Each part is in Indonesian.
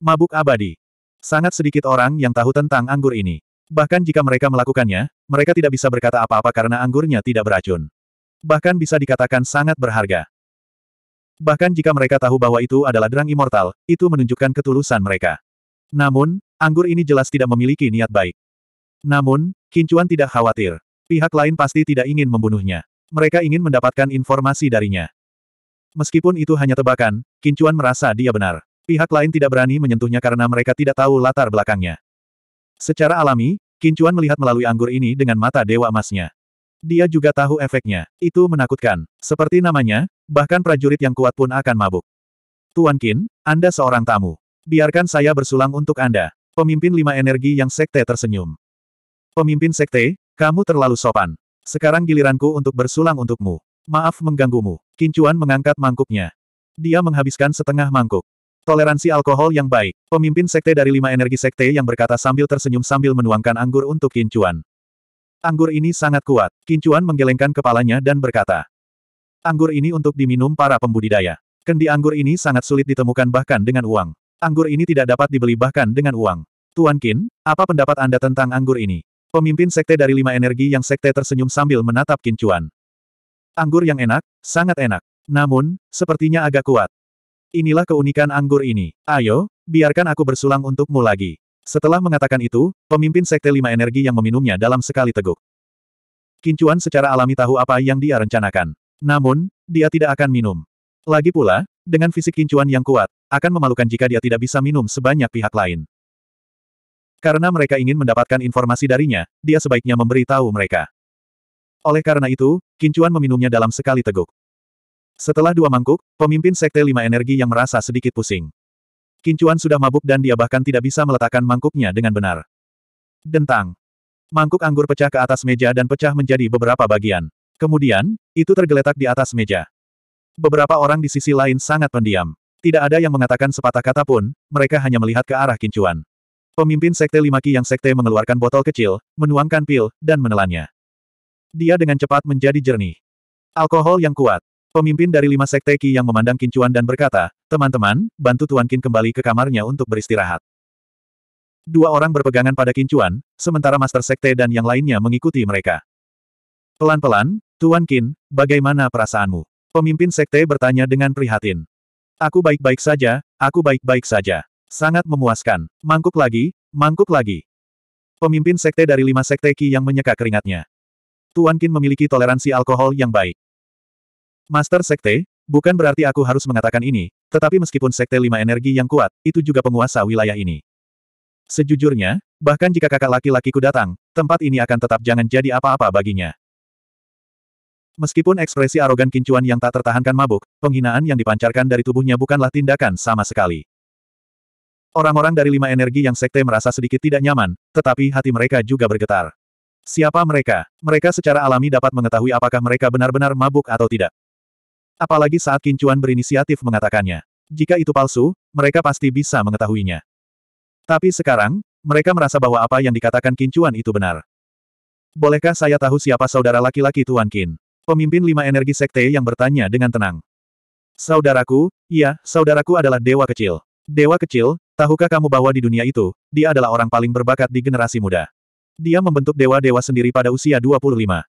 Mabuk abadi. Sangat sedikit orang yang tahu tentang anggur ini. Bahkan jika mereka melakukannya, mereka tidak bisa berkata apa-apa karena anggurnya tidak beracun. Bahkan bisa dikatakan sangat berharga. Bahkan jika mereka tahu bahwa itu adalah derang immortal, itu menunjukkan ketulusan mereka. Namun, anggur ini jelas tidak memiliki niat baik. Namun, Kincuan tidak khawatir. Pihak lain pasti tidak ingin membunuhnya. Mereka ingin mendapatkan informasi darinya. Meskipun itu hanya tebakan, Kincuan merasa dia benar. Pihak lain tidak berani menyentuhnya karena mereka tidak tahu latar belakangnya. Secara alami, Kincuan melihat melalui anggur ini dengan mata dewa emasnya. Dia juga tahu efeknya. Itu menakutkan. Seperti namanya, bahkan prajurit yang kuat pun akan mabuk. Tuan Qin, Anda seorang tamu. Biarkan saya bersulang untuk Anda. Pemimpin lima energi yang sekte tersenyum. Pemimpin sekte, kamu terlalu sopan. Sekarang giliranku untuk bersulang untukmu. Maaf mengganggumu. Kincuan mengangkat mangkuknya. Dia menghabiskan setengah mangkuk. Toleransi alkohol yang baik. Pemimpin sekte dari lima energi sekte yang berkata sambil tersenyum sambil menuangkan anggur untuk Kincuan. Anggur ini sangat kuat. Kincuan menggelengkan kepalanya dan berkata. Anggur ini untuk diminum para pembudidaya. Kendi anggur ini sangat sulit ditemukan bahkan dengan uang. Anggur ini tidak dapat dibeli bahkan dengan uang. Tuan Qin, apa pendapat Anda tentang anggur ini? Pemimpin sekte dari lima energi yang sekte tersenyum sambil menatap Kincuan. Anggur yang enak, sangat enak. Namun, sepertinya agak kuat. Inilah keunikan anggur ini. Ayo, biarkan aku bersulang untukmu lagi. Setelah mengatakan itu, pemimpin Sekte Lima Energi yang meminumnya dalam sekali teguk. Kincuan secara alami tahu apa yang dia rencanakan. Namun, dia tidak akan minum. Lagi pula, dengan fisik Kincuan yang kuat, akan memalukan jika dia tidak bisa minum sebanyak pihak lain. Karena mereka ingin mendapatkan informasi darinya, dia sebaiknya memberitahu mereka. Oleh karena itu, Kincuan meminumnya dalam sekali teguk. Setelah dua mangkuk, pemimpin Sekte Lima Energi yang merasa sedikit pusing. Kincuan sudah mabuk dan dia bahkan tidak bisa meletakkan mangkuknya dengan benar. Dentang. Mangkuk anggur pecah ke atas meja dan pecah menjadi beberapa bagian. Kemudian, itu tergeletak di atas meja. Beberapa orang di sisi lain sangat pendiam. Tidak ada yang mengatakan sepatah kata pun, mereka hanya melihat ke arah Kincuan. Pemimpin Sekte Lima Ki yang Sekte mengeluarkan botol kecil, menuangkan pil, dan menelannya. Dia dengan cepat menjadi jernih. Alkohol yang kuat. Pemimpin dari lima sekte Qi yang memandang Kincuan dan berkata, teman-teman, bantu Tuan Qin kembali ke kamarnya untuk beristirahat. Dua orang berpegangan pada Kincuan, sementara Master Sekte dan yang lainnya mengikuti mereka. Pelan-pelan, Tuan Qin, bagaimana perasaanmu? Pemimpin Sekte bertanya dengan prihatin. Aku baik-baik saja, aku baik-baik saja. Sangat memuaskan. Mangkuk lagi, mangkuk lagi. Pemimpin Sekte dari lima Sekte Qi yang menyeka keringatnya. Tuan Qin memiliki toleransi alkohol yang baik. Master Sekte, bukan berarti aku harus mengatakan ini, tetapi meskipun Sekte Lima Energi yang kuat, itu juga penguasa wilayah ini. Sejujurnya, bahkan jika kakak laki-lakiku datang, tempat ini akan tetap jangan jadi apa-apa baginya. Meskipun ekspresi arogan kincuan yang tak tertahankan mabuk, penghinaan yang dipancarkan dari tubuhnya bukanlah tindakan sama sekali. Orang-orang dari lima energi yang sekte merasa sedikit tidak nyaman, tetapi hati mereka juga bergetar. Siapa mereka? Mereka secara alami dapat mengetahui apakah mereka benar-benar mabuk atau tidak. Apalagi saat Kincuan berinisiatif mengatakannya. Jika itu palsu, mereka pasti bisa mengetahuinya. Tapi sekarang, mereka merasa bahwa apa yang dikatakan Kincuan itu benar. Bolehkah saya tahu siapa saudara laki-laki Tuan Qin? Pemimpin lima energi sekte yang bertanya dengan tenang. Saudaraku, iya, saudaraku adalah dewa kecil. Dewa kecil, tahukah kamu bahwa di dunia itu, dia adalah orang paling berbakat di generasi muda. Dia membentuk dewa-dewa sendiri pada usia 25.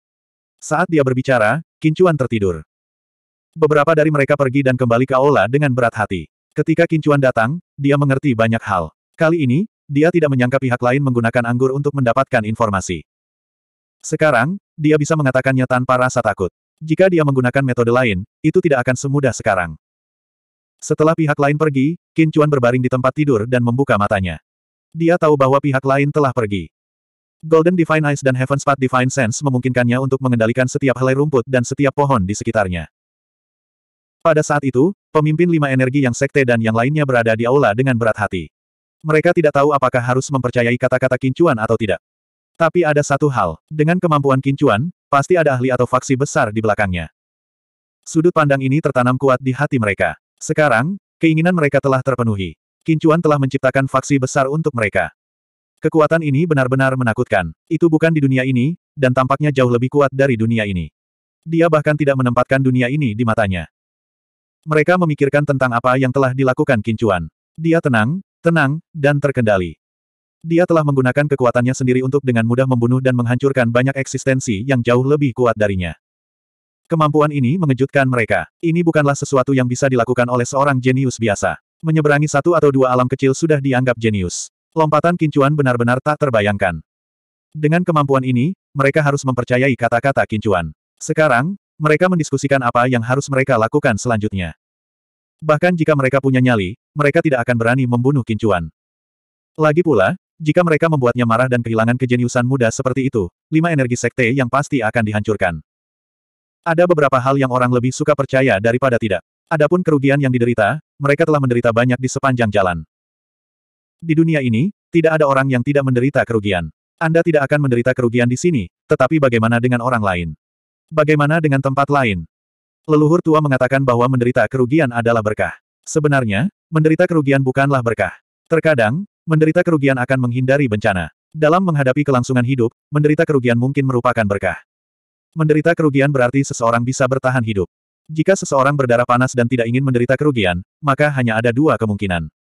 Saat dia berbicara, Kincuan tertidur. Beberapa dari mereka pergi dan kembali ke aula dengan berat hati. Ketika Kincuan datang, dia mengerti banyak hal. Kali ini, dia tidak menyangka pihak lain menggunakan anggur untuk mendapatkan informasi. Sekarang, dia bisa mengatakannya tanpa rasa takut. Jika dia menggunakan metode lain, itu tidak akan semudah sekarang. Setelah pihak lain pergi, Kincuan berbaring di tempat tidur dan membuka matanya. Dia tahu bahwa pihak lain telah pergi. Golden Divine Eyes dan Heaven's Path Divine Sense memungkinkannya untuk mengendalikan setiap helai rumput dan setiap pohon di sekitarnya. Pada saat itu, pemimpin lima energi yang sekte dan yang lainnya berada di aula dengan berat hati. Mereka tidak tahu apakah harus mempercayai kata-kata kincuan atau tidak. Tapi ada satu hal, dengan kemampuan kincuan, pasti ada ahli atau faksi besar di belakangnya. Sudut pandang ini tertanam kuat di hati mereka. Sekarang, keinginan mereka telah terpenuhi. Kincuan telah menciptakan faksi besar untuk mereka. Kekuatan ini benar-benar menakutkan. Itu bukan di dunia ini, dan tampaknya jauh lebih kuat dari dunia ini. Dia bahkan tidak menempatkan dunia ini di matanya. Mereka memikirkan tentang apa yang telah dilakukan Kincuan. Dia tenang, tenang, dan terkendali. Dia telah menggunakan kekuatannya sendiri untuk dengan mudah membunuh dan menghancurkan banyak eksistensi yang jauh lebih kuat darinya. Kemampuan ini mengejutkan mereka. Ini bukanlah sesuatu yang bisa dilakukan oleh seorang jenius biasa. Menyeberangi satu atau dua alam kecil sudah dianggap jenius. Lompatan kincuan benar-benar tak terbayangkan. Dengan kemampuan ini, mereka harus mempercayai kata-kata kincuan. Sekarang, mereka mendiskusikan apa yang harus mereka lakukan selanjutnya. Bahkan jika mereka punya nyali, mereka tidak akan berani membunuh kincuan. Lagi pula, jika mereka membuatnya marah dan kehilangan kejeniusan muda seperti itu, lima energi sekte yang pasti akan dihancurkan. Ada beberapa hal yang orang lebih suka percaya daripada tidak. Adapun kerugian yang diderita, mereka telah menderita banyak di sepanjang jalan. Di dunia ini, tidak ada orang yang tidak menderita kerugian. Anda tidak akan menderita kerugian di sini, tetapi bagaimana dengan orang lain? Bagaimana dengan tempat lain? Leluhur tua mengatakan bahwa menderita kerugian adalah berkah. Sebenarnya, menderita kerugian bukanlah berkah. Terkadang, menderita kerugian akan menghindari bencana. Dalam menghadapi kelangsungan hidup, menderita kerugian mungkin merupakan berkah. Menderita kerugian berarti seseorang bisa bertahan hidup. Jika seseorang berdarah panas dan tidak ingin menderita kerugian, maka hanya ada dua kemungkinan.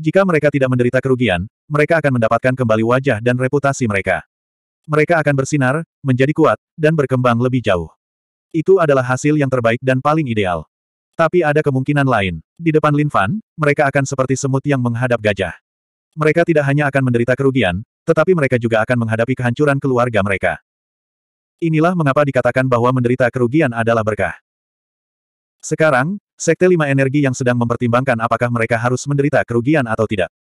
Jika mereka tidak menderita kerugian, mereka akan mendapatkan kembali wajah dan reputasi mereka. Mereka akan bersinar, menjadi kuat, dan berkembang lebih jauh. Itu adalah hasil yang terbaik dan paling ideal. Tapi ada kemungkinan lain. Di depan Lin Fan, mereka akan seperti semut yang menghadap gajah. Mereka tidak hanya akan menderita kerugian, tetapi mereka juga akan menghadapi kehancuran keluarga mereka. Inilah mengapa dikatakan bahwa menderita kerugian adalah berkah. Sekarang, Sekte Lima Energi yang sedang mempertimbangkan apakah mereka harus menderita kerugian atau tidak.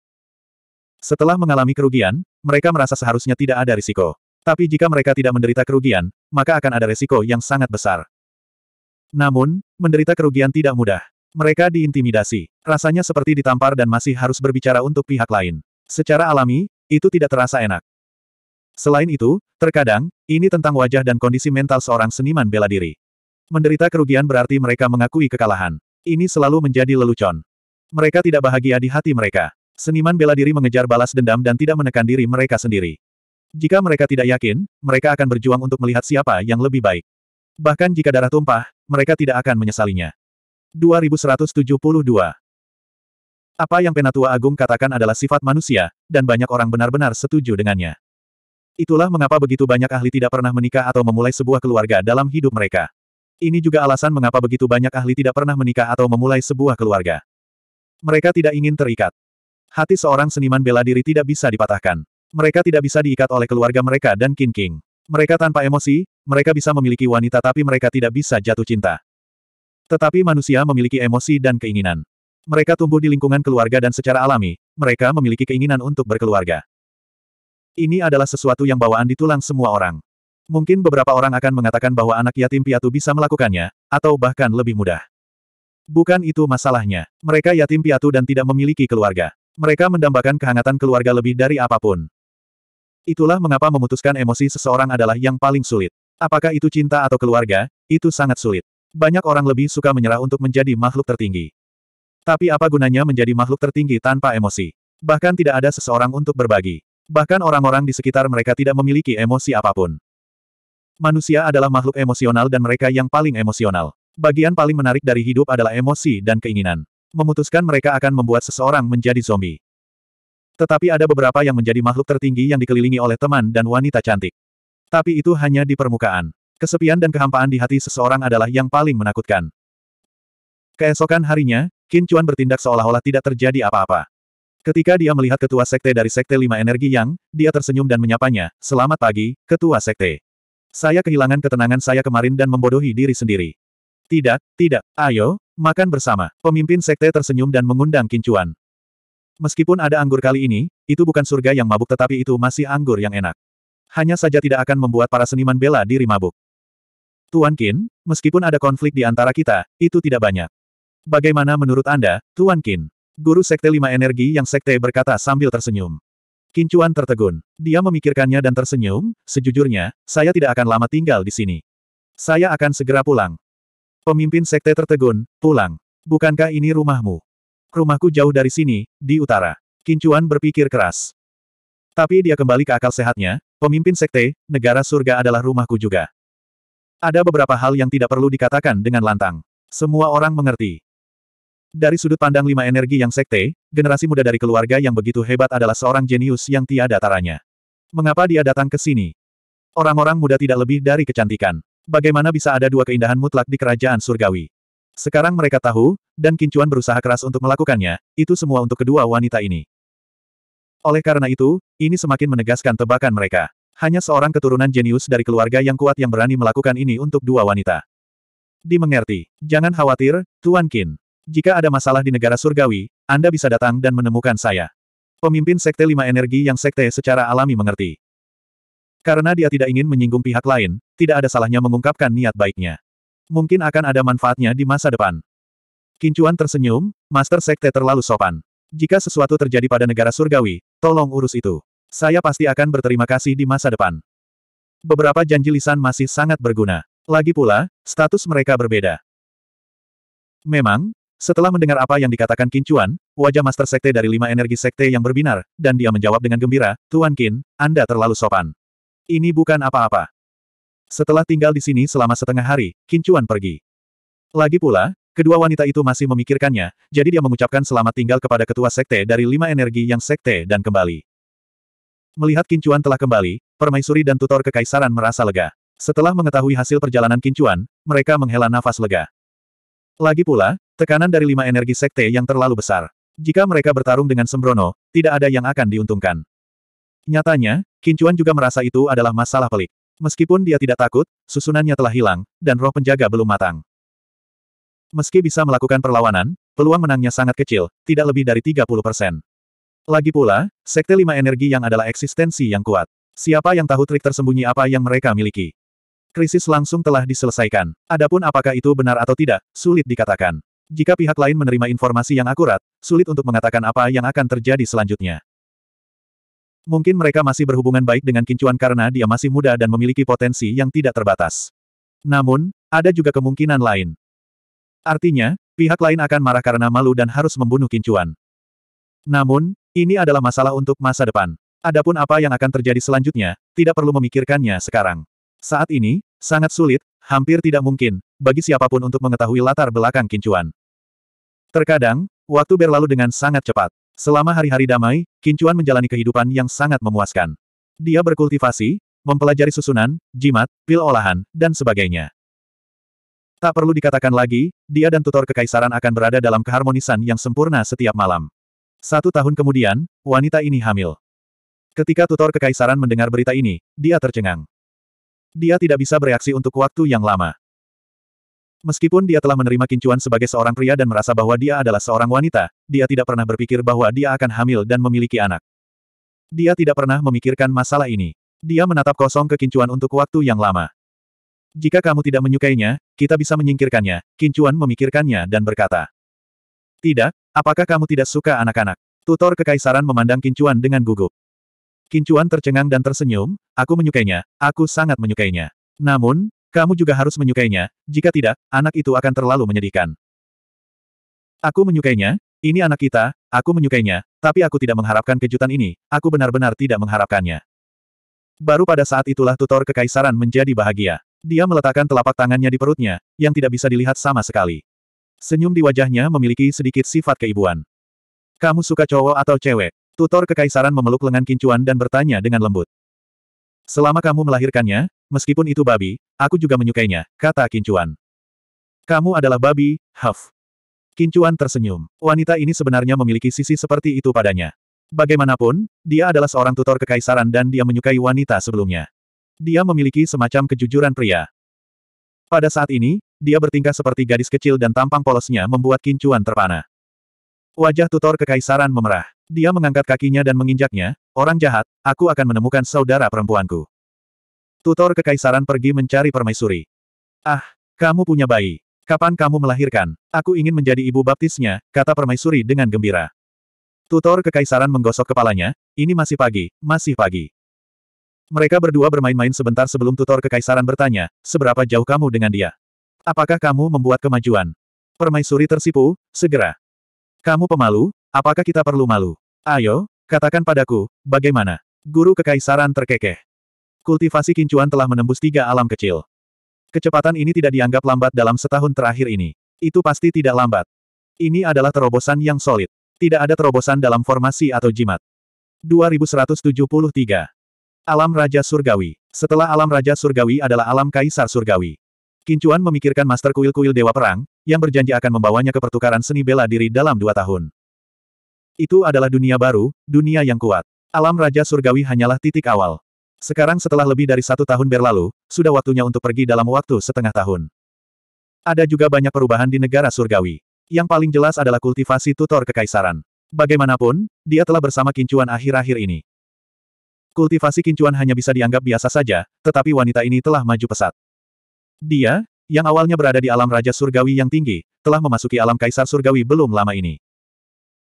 Setelah mengalami kerugian, mereka merasa seharusnya tidak ada risiko. Tapi jika mereka tidak menderita kerugian, maka akan ada resiko yang sangat besar. Namun, menderita kerugian tidak mudah. Mereka diintimidasi. Rasanya seperti ditampar dan masih harus berbicara untuk pihak lain. Secara alami, itu tidak terasa enak. Selain itu, terkadang, ini tentang wajah dan kondisi mental seorang seniman bela diri. Menderita kerugian berarti mereka mengakui kekalahan. Ini selalu menjadi lelucon. Mereka tidak bahagia di hati mereka. Seniman bela diri mengejar balas dendam dan tidak menekan diri mereka sendiri. Jika mereka tidak yakin, mereka akan berjuang untuk melihat siapa yang lebih baik. Bahkan jika darah tumpah, mereka tidak akan menyesalinya. 2172 Apa yang Penatua Agung katakan adalah sifat manusia, dan banyak orang benar-benar setuju dengannya. Itulah mengapa begitu banyak ahli tidak pernah menikah atau memulai sebuah keluarga dalam hidup mereka. Ini juga alasan mengapa begitu banyak ahli tidak pernah menikah atau memulai sebuah keluarga. Mereka tidak ingin terikat. Hati seorang seniman bela diri tidak bisa dipatahkan. Mereka tidak bisa diikat oleh keluarga mereka dan King King. Mereka tanpa emosi, mereka bisa memiliki wanita tapi mereka tidak bisa jatuh cinta. Tetapi manusia memiliki emosi dan keinginan. Mereka tumbuh di lingkungan keluarga dan secara alami, mereka memiliki keinginan untuk berkeluarga. Ini adalah sesuatu yang bawaan di tulang semua orang. Mungkin beberapa orang akan mengatakan bahwa anak yatim piatu bisa melakukannya, atau bahkan lebih mudah. Bukan itu masalahnya. Mereka yatim piatu dan tidak memiliki keluarga. Mereka mendambakan kehangatan keluarga lebih dari apa pun. Itulah mengapa memutuskan emosi seseorang adalah yang paling sulit. Apakah itu cinta atau keluarga, itu sangat sulit. Banyak orang lebih suka menyerah untuk menjadi makhluk tertinggi. Tapi apa gunanya menjadi makhluk tertinggi tanpa emosi? Bahkan tidak ada seseorang untuk berbagi. Bahkan orang-orang di sekitar mereka tidak memiliki emosi apa pun. Manusia adalah makhluk emosional dan mereka yang paling emosional. Bagian paling menarik dari hidup adalah emosi dan keinginan. Memutuskan mereka akan membuat seseorang menjadi zombie. Tetapi ada beberapa yang menjadi makhluk tertinggi yang dikelilingi oleh teman dan wanita cantik. Tapi itu hanya di permukaan. Kesepian dan kehampaan di hati seseorang adalah yang paling menakutkan. Keesokan harinya, Qin Chuan bertindak seolah-olah tidak terjadi apa-apa. Ketika dia melihat ketua sekte dari Sekte Lima Energi Yang, dia tersenyum dan menyapanya, Selamat pagi, ketua sekte. Saya kehilangan ketenangan saya kemarin dan membodohi diri sendiri. Tidak, tidak, ayo, makan bersama. Pemimpin sekte tersenyum dan mengundang Qin Chuan. Meskipun ada anggur kali ini, itu bukan surga yang mabuk tetapi itu masih anggur yang enak. Hanya saja tidak akan membuat para seniman bela diri mabuk. Tuan Qin, meskipun ada konflik di antara kita, itu tidak banyak. Bagaimana menurut Anda, Tuan Qin? Guru Sekte Lima Energi yang Sekte berkata sambil tersenyum. Qin Chuan tertegun. Dia memikirkannya dan tersenyum, sejujurnya, saya tidak akan lama tinggal di sini. Saya akan segera pulang. Pemimpin Sekte tertegun, pulang. Bukankah ini rumahmu? Rumahku jauh dari sini, di utara. Kincuan berpikir keras. Tapi dia kembali ke akal sehatnya, pemimpin sekte, negara surga adalah rumahku juga. Ada beberapa hal yang tidak perlu dikatakan dengan lantang. Semua orang mengerti. Dari sudut pandang lima energi yang sekte, generasi muda dari keluarga yang begitu hebat adalah seorang jenius yang tiada taranya. Mengapa dia datang ke sini? Orang-orang muda tidak lebih dari kecantikan. Bagaimana bisa ada dua keindahan mutlak di kerajaan surgawi? Sekarang mereka tahu, dan Kincuan berusaha keras untuk melakukannya, itu semua untuk kedua wanita ini. Oleh karena itu, ini semakin menegaskan tebakan mereka. Hanya seorang keturunan jenius dari keluarga yang kuat yang berani melakukan ini untuk dua wanita. Dimengerti. Jangan khawatir, Tuan Qin. Jika ada masalah di negara surgawi, Anda bisa datang dan menemukan saya. Pemimpin Sekte Lima Energi yang Sekte secara alami mengerti. Karena dia tidak ingin menyinggung pihak lain, tidak ada salahnya mengungkapkan niat baiknya. Mungkin akan ada manfaatnya di masa depan. Kincuan tersenyum, Master Sekte terlalu sopan. Jika sesuatu terjadi pada negara surgawi, tolong urus itu. Saya pasti akan berterima kasih di masa depan. Beberapa janji lisan masih sangat berguna. Lagi pula, status mereka berbeda. Memang, setelah mendengar apa yang dikatakan Kincuan, wajah Master Sekte dari lima energi Sekte yang berbinar, dan dia menjawab dengan gembira, Tuan Qin, Anda terlalu sopan. Ini bukan apa-apa. Setelah tinggal di sini selama setengah hari, Kincuan pergi. Lagi pula, kedua wanita itu masih memikirkannya, jadi dia mengucapkan selamat tinggal kepada ketua Sekte dari lima energi yang Sekte dan kembali. Melihat Kincuan telah kembali, Permaisuri dan tutor kekaisaran merasa lega. Setelah mengetahui hasil perjalanan Kincuan, mereka menghela nafas lega. Lagi pula, tekanan dari lima energi sekte yang terlalu besar. Jika mereka bertarung dengan sembrono, tidak ada yang akan diuntungkan. Nyatanya, Kincuan juga merasa itu adalah masalah pelik. Meskipun dia tidak takut, susunannya telah hilang, dan roh penjaga belum matang. Meski bisa melakukan perlawanan, peluang menangnya sangat kecil, tidak lebih dari 30 persen. Lagi pula, Sekte Lima Energi yang adalah eksistensi yang kuat. Siapa yang tahu trik tersembunyi apa yang mereka miliki? Krisis langsung telah diselesaikan. Adapun apakah itu benar atau tidak, sulit dikatakan. Jika pihak lain menerima informasi yang akurat, sulit untuk mengatakan apa yang akan terjadi selanjutnya. Mungkin mereka masih berhubungan baik dengan Kincuan karena dia masih muda dan memiliki potensi yang tidak terbatas. Namun, ada juga kemungkinan lain. Artinya, pihak lain akan marah karena malu dan harus membunuh Kincuan. Namun, ini adalah masalah untuk masa depan. Adapun apa yang akan terjadi selanjutnya, tidak perlu memikirkannya sekarang. Saat ini, sangat sulit, hampir tidak mungkin, bagi siapa pun untuk mengetahui latar belakang Kincuan. Terkadang, waktu berlalu dengan sangat cepat. Selama hari-hari damai, Kincuan menjalani kehidupan yang sangat memuaskan. Dia berkultivasi, mempelajari susunan, jimat, pil olahan, dan sebagainya. Tak perlu dikatakan lagi, dia dan tutor kekaisaran akan berada dalam keharmonisan yang sempurna setiap malam. Satu tahun kemudian, wanita ini hamil. Ketika tutor kekaisaran mendengar berita ini, dia tercengang. Dia tidak bisa bereaksi untuk waktu yang lama. Meskipun dia telah menerima kincuan sebagai seorang pria dan merasa bahwa dia adalah seorang wanita, dia tidak pernah berpikir bahwa dia akan hamil dan memiliki anak. Dia tidak pernah memikirkan masalah ini. Dia menatap kosong kekincuan untuk waktu yang lama. Jika kamu tidak menyukainya, kita bisa menyingkirkannya, kincuan memikirkannya dan berkata. Tidak, apakah kamu tidak suka anak-anak? Tutor kekaisaran memandang kincuan dengan gugup. Kincuan tercengang dan tersenyum, aku menyukainya, aku sangat menyukainya. Namun, kamu juga harus menyukainya, jika tidak, anak itu akan terlalu menyedihkan. Aku menyukainya, ini anak kita, aku menyukainya, tapi aku tidak mengharapkan kejutan ini, aku benar-benar tidak mengharapkannya. Baru pada saat itulah tutor kekaisaran menjadi bahagia. Dia meletakkan telapak tangannya di perutnya, yang tidak bisa dilihat sama sekali. Senyum di wajahnya memiliki sedikit sifat keibuan. Kamu suka cowok atau cewek? Tutor kekaisaran memeluk lengan Kincuan dan bertanya dengan lembut. Selama kamu melahirkannya, meskipun itu babi, aku juga menyukainya, kata Kincuan. Kamu adalah babi, Huff. Kincuan tersenyum. Wanita ini sebenarnya memiliki sisi seperti itu padanya. Bagaimanapun, dia adalah seorang tutor kekaisaran dan dia menyukai wanita sebelumnya. Dia memiliki semacam kejujuran pria. Pada saat ini, dia bertingkah seperti gadis kecil dan tampang polosnya membuat Kincuan terpana. Wajah tutor kekaisaran memerah. Dia mengangkat kakinya dan menginjaknya, orang jahat, aku akan menemukan saudara perempuanku. Tutor kekaisaran pergi mencari permaisuri. Ah, kamu punya bayi. Kapan kamu melahirkan? Aku ingin menjadi ibu baptisnya, kata permaisuri dengan gembira. Tutor kekaisaran menggosok kepalanya, ini masih pagi, masih pagi. Mereka berdua bermain-main sebentar sebelum tutor kekaisaran bertanya, seberapa jauh kamu dengan dia? Apakah kamu membuat kemajuan? Permaisuri tersipu, segera. Kamu pemalu, apakah kita perlu malu? Ayo, katakan padaku, bagaimana? Guru kekaisaran terkekeh. Kultivasi kincuan telah menembus tiga alam kecil. Kecepatan ini tidak dianggap lambat dalam setahun terakhir ini. Itu pasti tidak lambat. Ini adalah terobosan yang solid. Tidak ada terobosan dalam formasi atau jimat. 2173. Alam Raja Surgawi. Setelah Alam Raja Surgawi adalah Alam Kaisar Surgawi. Kincuan memikirkan Master Kuil-Kuil Dewa Perang, yang berjanji akan membawanya ke pertukaran seni bela diri dalam dua tahun. Itu adalah dunia baru, dunia yang kuat. Alam Raja Surgawi hanyalah titik awal. Sekarang setelah lebih dari satu tahun berlalu, sudah waktunya untuk pergi dalam waktu setengah tahun. Ada juga banyak perubahan di negara surgawi. Yang paling jelas adalah kultivasi tutor kekaisaran. Bagaimanapun, dia telah bersama Kincuan akhir-akhir ini. Kultivasi Kincuan hanya bisa dianggap biasa saja, tetapi wanita ini telah maju pesat. Dia, yang awalnya berada di alam Raja Surgawi yang tinggi, telah memasuki alam Kaisar Surgawi belum lama ini.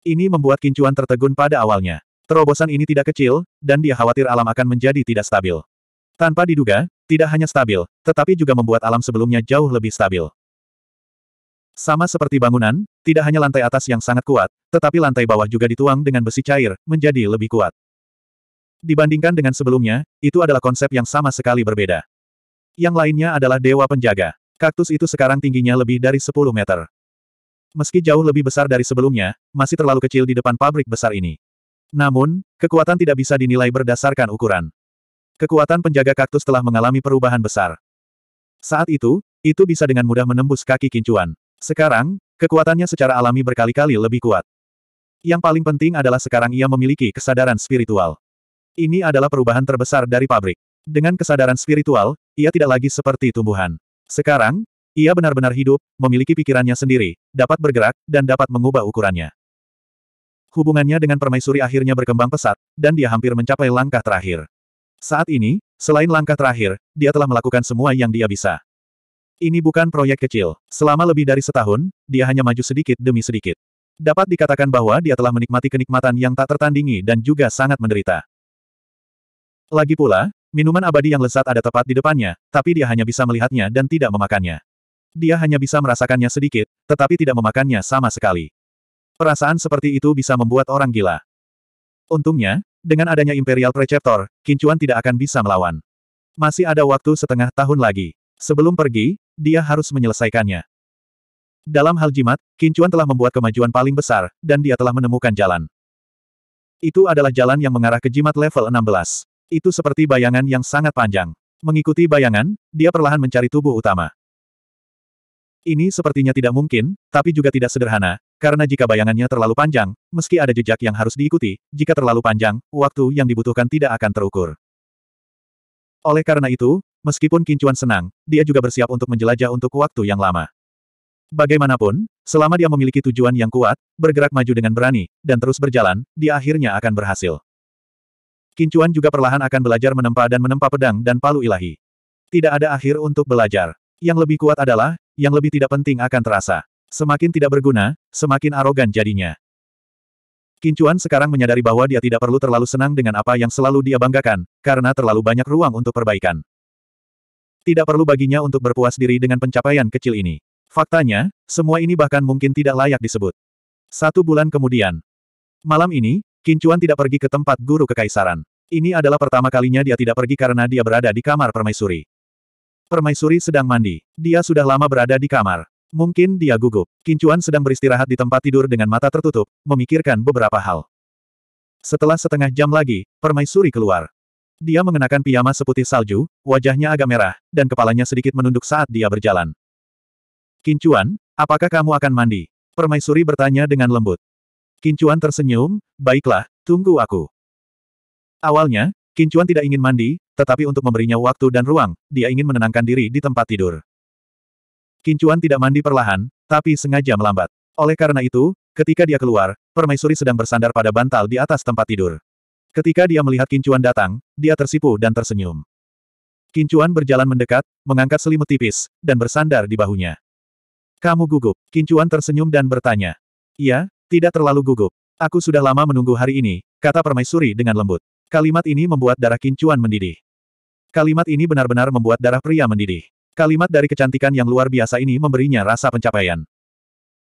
Ini membuat Kincuan tertegun pada awalnya. Terobosan ini tidak kecil, dan dia khawatir alam akan menjadi tidak stabil. Tanpa diduga, tidak hanya stabil, tetapi juga membuat alam sebelumnya jauh lebih stabil. Sama seperti bangunan, tidak hanya lantai atas yang sangat kuat, tetapi lantai bawah juga dituang dengan besi cair, menjadi lebih kuat. Dibandingkan dengan sebelumnya, itu adalah konsep yang sama sekali berbeda. Yang lainnya adalah Dewa Penjaga. Kaktus itu sekarang tingginya lebih dari 10 meter. Meski jauh lebih besar dari sebelumnya, masih terlalu kecil di depan pabrik besar ini. Namun, kekuatan tidak bisa dinilai berdasarkan ukuran. Kekuatan penjaga kaktus telah mengalami perubahan besar. Saat itu, itu bisa dengan mudah menembus kaki kincuan. Sekarang, kekuatannya secara alami berkali-kali lebih kuat. Yang paling penting adalah sekarang ia memiliki kesadaran spiritual. Ini adalah perubahan terbesar dari pabrik. Dengan kesadaran spiritual, ia tidak lagi seperti tumbuhan. Sekarang, ia benar-benar hidup, memiliki pikirannya sendiri, dapat bergerak, dan dapat mengubah ukurannya. Hubungannya dengan permaisuri akhirnya berkembang pesat, dan dia hampir mencapai langkah terakhir. Saat ini, selain langkah terakhir, dia telah melakukan semua yang dia bisa. Ini bukan proyek kecil. Selama lebih dari setahun, dia hanya maju sedikit demi sedikit. Dapat dikatakan bahwa dia telah menikmati kenikmatan yang tak tertandingi dan juga sangat menderita. Lagi pula, minuman abadi yang lezat ada tepat di depannya, tapi dia hanya bisa melihatnya dan tidak memakannya. Dia hanya bisa merasakannya sedikit, tetapi tidak memakannya sama sekali. Perasaan seperti itu bisa membuat orang gila. Untungnya, dengan adanya Imperial Preceptor, Kincuan tidak akan bisa melawan. Masih ada waktu setengah tahun lagi. Sebelum pergi, dia harus menyelesaikannya. Dalam hal jimat, Kincuan telah membuat kemajuan paling besar, dan dia telah menemukan jalan. Itu adalah jalan yang mengarah ke jimat level 16. Itu seperti bayangan yang sangat panjang. Mengikuti bayangan, dia perlahan mencari tubuh utama. Ini sepertinya tidak mungkin, tapi juga tidak sederhana, karena jika bayangannya terlalu panjang, meski ada jejak yang harus diikuti, jika terlalu panjang, waktu yang dibutuhkan tidak akan terukur. Oleh karena itu, meskipun Kincuan senang, dia juga bersiap untuk menjelajah untuk waktu yang lama. Bagaimanapun, selama dia memiliki tujuan yang kuat, bergerak maju dengan berani, dan terus berjalan, dia akhirnya akan berhasil. Kincuan juga perlahan akan belajar menempa dan menempa pedang dan palu ilahi. Tidak ada akhir untuk belajar. Yang lebih kuat adalah, yang lebih tidak penting akan terasa. Semakin tidak berguna, semakin arogan jadinya. Kincuan sekarang menyadari bahwa dia tidak perlu terlalu senang dengan apa yang selalu dia banggakan, karena terlalu banyak ruang untuk perbaikan. Tidak perlu baginya untuk berpuas diri dengan pencapaian kecil ini. Faktanya, semua ini bahkan mungkin tidak layak disebut. Satu bulan kemudian. Malam ini, Kincuan tidak pergi ke tempat guru kekaisaran. Ini adalah pertama kalinya dia tidak pergi karena dia berada di kamar permaisuri. Permaisuri sedang mandi. Dia sudah lama berada di kamar. Mungkin dia gugup. Kincuan sedang beristirahat di tempat tidur dengan mata tertutup, memikirkan beberapa hal. Setelah setengah jam lagi, permaisuri keluar. Dia mengenakan piyama seputih salju, wajahnya agak merah, dan kepalanya sedikit menunduk saat dia berjalan. Kincuan, apakah kamu akan mandi? Permaisuri bertanya dengan lembut. Kincuan tersenyum, baiklah, tunggu aku. Awalnya, Kincuan tidak ingin mandi, tetapi untuk memberinya waktu dan ruang, dia ingin menenangkan diri di tempat tidur. Kincuan tidak mandi perlahan, tapi sengaja melambat. Oleh karena itu, ketika dia keluar, permaisuri sedang bersandar pada bantal di atas tempat tidur. Ketika dia melihat Kincuan datang, dia tersipu dan tersenyum. Kincuan berjalan mendekat, mengangkat selimut tipis, dan bersandar di bahunya. Kamu gugup. Kincuan tersenyum dan bertanya. Iya, tidak terlalu gugup. Aku sudah lama menunggu hari ini, kata permaisuri dengan lembut. Kalimat ini membuat darah kincuan mendidih. Kalimat ini benar-benar membuat darah pria mendidih. Kalimat dari kecantikan yang luar biasa ini memberinya rasa pencapaian.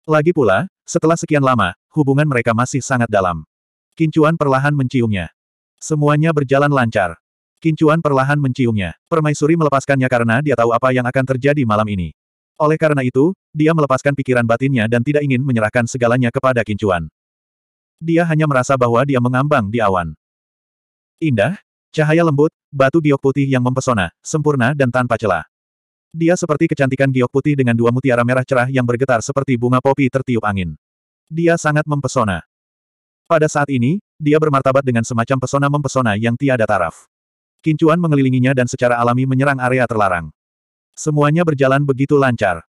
Lagi pula, setelah sekian lama, hubungan mereka masih sangat dalam. Kincuan perlahan menciumnya. Semuanya berjalan lancar. Kincuan perlahan menciumnya. Permaisuri melepaskannya karena dia tahu apa yang akan terjadi malam ini. Oleh karena itu, dia melepaskan pikiran batinnya dan tidak ingin menyerahkan segalanya kepada Kincuan. Dia hanya merasa bahwa dia mengambang di awan. Indah, cahaya lembut, batu giok putih yang mempesona, sempurna dan tanpa celah. Dia seperti kecantikan giok putih dengan dua mutiara merah cerah yang bergetar seperti bunga popi tertiup angin. Dia sangat mempesona. Pada saat ini, dia bermartabat dengan semacam pesona mempesona yang tiada taraf. Kincuan mengelilinginya dan secara alami menyerang area terlarang. Semuanya berjalan begitu lancar.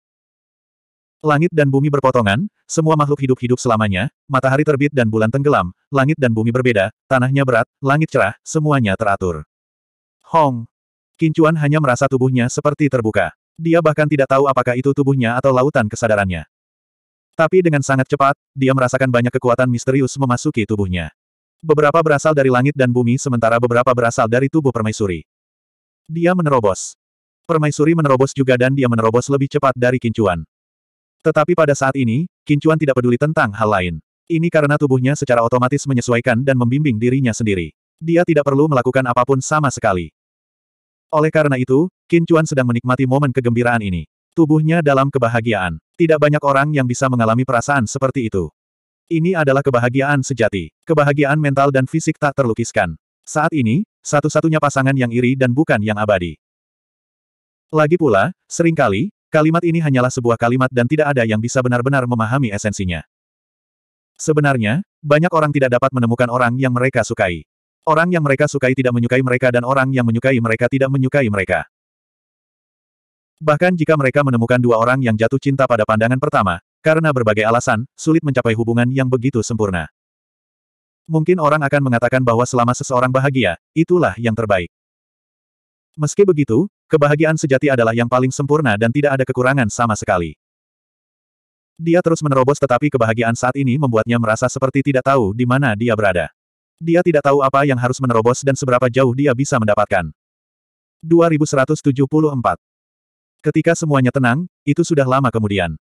Langit dan bumi berpotongan, semua makhluk hidup-hidup selamanya, matahari terbit dan bulan tenggelam, langit dan bumi berbeda, tanahnya berat, langit cerah, semuanya teratur. Hong! Kincuan hanya merasa tubuhnya seperti terbuka. Dia bahkan tidak tahu apakah itu tubuhnya atau lautan kesadarannya. Tapi dengan sangat cepat, dia merasakan banyak kekuatan misterius memasuki tubuhnya. Beberapa berasal dari langit dan bumi sementara beberapa berasal dari tubuh permaisuri. Dia menerobos. Permaisuri menerobos juga dan dia menerobos lebih cepat dari Kincuan. Tetapi pada saat ini, Kincuan tidak peduli tentang hal lain. Ini karena tubuhnya secara otomatis menyesuaikan dan membimbing dirinya sendiri. Dia tidak perlu melakukan apa pun sama sekali. Oleh karena itu, Kincuan sedang menikmati momen kegembiraan ini. Tubuhnya dalam kebahagiaan. Tidak banyak orang yang bisa mengalami perasaan seperti itu. Ini adalah kebahagiaan sejati. Kebahagiaan mental dan fisik tak terlukiskan. Saat ini, satu-satunya pasangan yang iri dan bukan yang abadi. Lagi pula, sering kali, Kalimat ini hanyalah sebuah kalimat dan tidak ada yang bisa benar-benar memahami esensinya. Sebenarnya, banyak orang tidak dapat menemukan orang yang mereka sukai. Orang yang mereka sukai tidak menyukai mereka dan orang yang menyukai mereka tidak menyukai mereka. Bahkan jika mereka menemukan dua orang yang jatuh cinta pada pandangan pertama, karena berbagai alasan, sulit mencapai hubungan yang begitu sempurna. Mungkin orang akan mengatakan bahwa selama seseorang bahagia, itulah yang terbaik. Meski begitu, Kebahagiaan sejati adalah yang paling sempurna dan tidak ada kekurangan sama sekali. Dia terus menerobos tetapi kebahagiaan saat ini membuatnya merasa seperti tidak tahu di mana dia berada. Dia tidak tahu apa yang harus menerobos dan seberapa jauh dia bisa mendapatkan. 2174 Ketika semuanya tenang, itu sudah lama kemudian.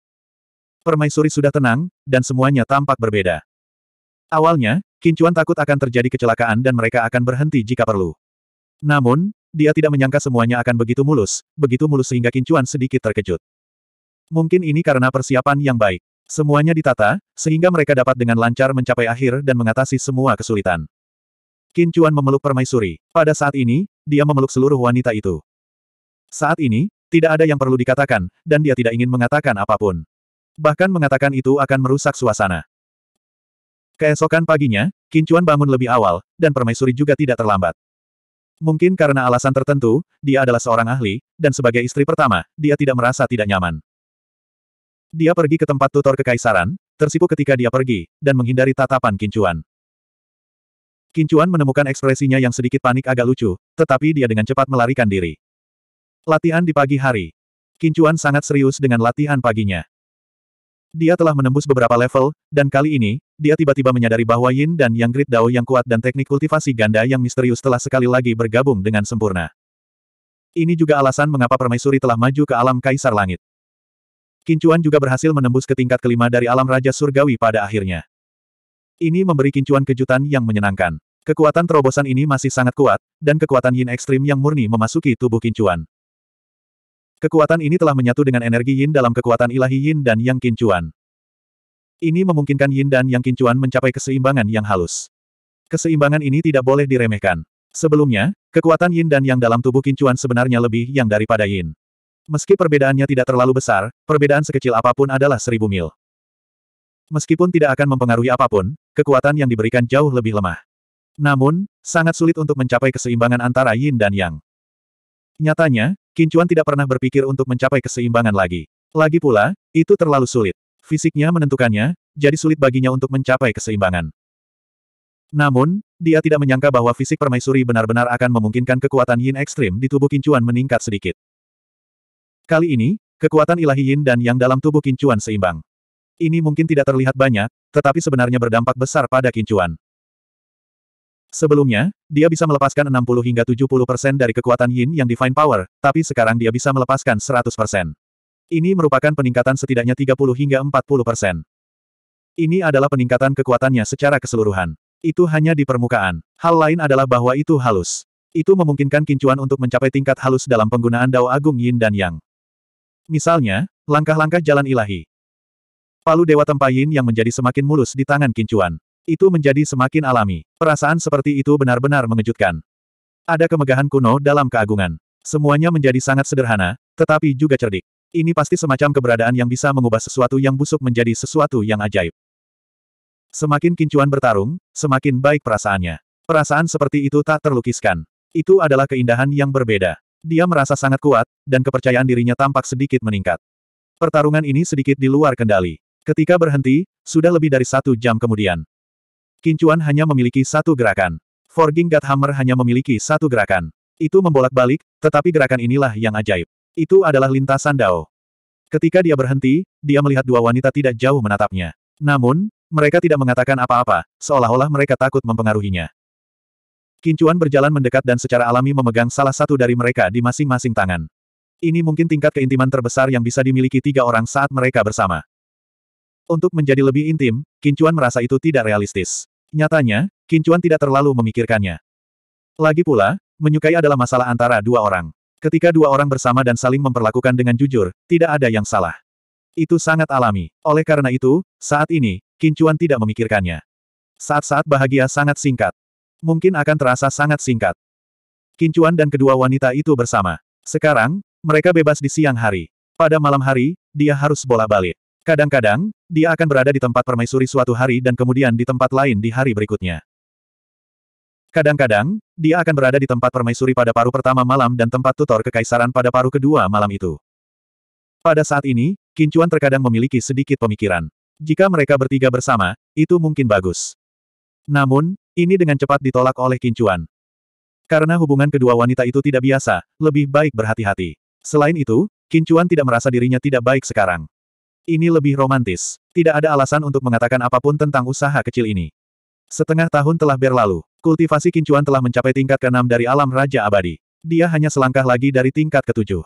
Permaisuri sudah tenang, dan semuanya tampak berbeda. Awalnya, Kincuan takut akan terjadi kecelakaan dan mereka akan berhenti jika perlu. Namun, dia tidak menyangka semuanya akan begitu mulus, begitu mulus sehingga Kincuan sedikit terkejut. Mungkin ini karena persiapan yang baik. Semuanya ditata, sehingga mereka dapat dengan lancar mencapai akhir dan mengatasi semua kesulitan. Kincuan memeluk permaisuri. Pada saat ini, dia memeluk seluruh wanita itu. Saat ini, tidak ada yang perlu dikatakan, dan dia tidak ingin mengatakan apa pun. Bahkan mengatakan itu akan merusak suasana. Keesokan paginya, Kincuan bangun lebih awal, dan permaisuri juga tidak terlambat. Mungkin karena alasan tertentu, dia adalah seorang ahli, dan sebagai istri pertama, dia tidak merasa tidak nyaman. Dia pergi ke tempat tutor kekaisaran, tersipu ketika dia pergi, dan menghindari tatapan Kincuan. Kincuan menemukan ekspresinya yang sedikit panik agak lucu, tetapi dia dengan cepat melarikan diri. Latihan di pagi hari. Kincuan sangat serius dengan latihan paginya. Dia telah menembus beberapa level, dan kali ini, dia tiba-tiba menyadari bahwa Yin dan Yang Grid Dao yang kuat dan teknik kultivasi ganda yang misterius telah sekali lagi bergabung dengan sempurna. Ini juga alasan mengapa permaisuri telah maju ke alam Kaisar Langit. Kincuan juga berhasil menembus ke tingkat kelima dari alam Raja Surgawi pada akhirnya. Ini memberi Kincuan kejutan yang menyenangkan. Kekuatan terobosan ini masih sangat kuat, dan kekuatan Yin ekstrim yang murni memasuki tubuh Kincuan. Kekuatan ini telah menyatu dengan energi Yin dalam kekuatan ilahi Yin dan Yang Kincuan. Ini memungkinkan Yin dan Yang Kincuan mencapai keseimbangan yang halus. Keseimbangan ini tidak boleh diremehkan. Sebelumnya, kekuatan Yin dan Yang dalam tubuh Kincuan sebenarnya lebih yang daripada Yin. Meski perbedaannya tidak terlalu besar, perbedaan sekecil apa pun adalah seribu mil. Meskipun tidak akan mempengaruhi apa pun, kekuatan yang diberikan jauh lebih lemah. Namun, sangat sulit untuk mencapai keseimbangan antara Yin dan Yang. Nyatanya, Kincuan tidak pernah berpikir untuk mencapai keseimbangan lagi. Lagi pula, itu terlalu sulit. Fisiknya menentukannya, jadi sulit baginya untuk mencapai keseimbangan. Namun, dia tidak menyangka bahwa fisik permaisuri benar-benar akan memungkinkan kekuatan yin ekstrim di tubuh Kincuan meningkat sedikit. Kali ini, kekuatan ilahi yin dan yang dalam tubuh Kincuan seimbang. Ini mungkin tidak terlihat banyak, tetapi sebenarnya berdampak besar pada Kincuan. Sebelumnya, dia bisa melepaskan 60 hingga 70 persen dari kekuatan Yin yang Divine Power, tapi sekarang dia bisa melepaskan 100 persen. Ini merupakan peningkatan setidaknya 30 hingga 40 persen. Ini adalah peningkatan kekuatannya secara keseluruhan. Itu hanya di permukaan. Hal lain adalah bahwa itu halus. Itu memungkinkan Kincuan untuk mencapai tingkat halus dalam penggunaan Dao Agung Yin dan Yang. Misalnya, Langkah-langkah jalan ilahi. Palu Dewa Tempayin yang menjadi semakin mulus di tangan Kincuan. Itu menjadi semakin alami. Perasaan seperti itu benar-benar mengejutkan. Ada kemegahan kuno dalam keagungan. Semuanya menjadi sangat sederhana, tetapi juga cerdik. Ini pasti semacam keberadaan yang bisa mengubah sesuatu yang busuk menjadi sesuatu yang ajaib. Semakin Kincuan bertarung, semakin baik perasaannya. Perasaan seperti itu tak terlukiskan. Itu adalah keindahan yang berbeda. Dia merasa sangat kuat, dan kepercayaan dirinya tampak sedikit meningkat. Pertarungan ini sedikit di luar kendali. Ketika berhenti, sudah lebih dari satu jam kemudian. Kincuan hanya memiliki satu gerakan. Forging God Hammer hanya memiliki satu gerakan. Itu membolak-balik, tetapi gerakan inilah yang ajaib. Itu adalah lintasan Dao. Ketika dia berhenti, dia melihat dua wanita tidak jauh menatapnya. Namun, mereka tidak mengatakan apa-apa, seolah-olah mereka takut mempengaruhinya. Kincuan berjalan mendekat dan secara alami memegang salah satu dari mereka di masing-masing tangan. Ini mungkin tingkat keintiman terbesar yang bisa dimiliki tiga orang saat mereka bersama. Untuk menjadi lebih intim, Kincuan merasa itu tidak realistis. Nyatanya, Kincuan tidak terlalu memikirkannya. Lagi pula, menyukai adalah masalah antara dua orang. Ketika dua orang bersama dan saling memperlakukan dengan jujur, tidak ada yang salah. Itu sangat alami. Oleh karena itu, saat ini, Kincuan tidak memikirkannya. Saat-saat bahagia sangat singkat. Mungkin akan terasa sangat singkat. Kincuan dan kedua wanita itu bersama. Sekarang, mereka bebas di siang hari. Pada malam hari, dia harus bolak-balik. Kadang-kadang, dia akan berada di tempat permaisuri suatu hari dan kemudian di tempat lain di hari berikutnya. Kadang-kadang, dia akan berada di tempat permaisuri pada paruh pertama malam dan tempat tutor kekaisaran pada paruh kedua malam itu. Pada saat ini, Kincuan terkadang memiliki sedikit pemikiran. Jika mereka bertiga bersama, itu mungkin bagus. Namun, ini dengan cepat ditolak oleh Kincuan. Karena hubungan kedua wanita itu tidak biasa, lebih baik berhati-hati. Selain itu, Kincuan tidak merasa dirinya tidak baik sekarang. Ini lebih romantis. Tidak ada alasan untuk mengatakan apa pun tentang usaha kecil ini. Setengah tahun telah berlalu. Kultivasi Kincuan telah mencapai tingkat ke-6 dari alam Raja Abadi. Dia hanya selangkah lagi dari tingkat ke-7.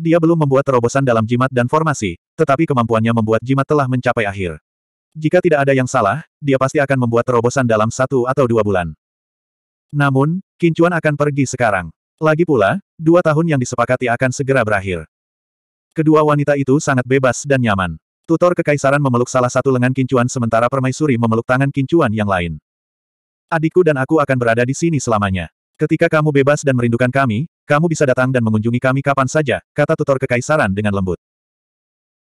Dia belum membuat terobosan dalam jimat dan formasi, tetapi kemampuannya membuat jimat telah mencapai akhir. Jika tidak ada yang salah, dia pasti akan membuat terobosan dalam satu atau dua bulan. Namun, Kincuan akan pergi sekarang. Lagi pula, dua tahun yang disepakati akan segera berakhir. Kedua wanita itu sangat bebas dan nyaman. Tutor kekaisaran memeluk salah satu lengan Kincuan sementara permaisuri memeluk tangan Kincuan yang lain. Adikku dan aku akan berada di sini selamanya. Ketika kamu bebas dan merindukan kami, kamu bisa datang dan mengunjungi kami kapan saja, kata tutor kekaisaran dengan lembut.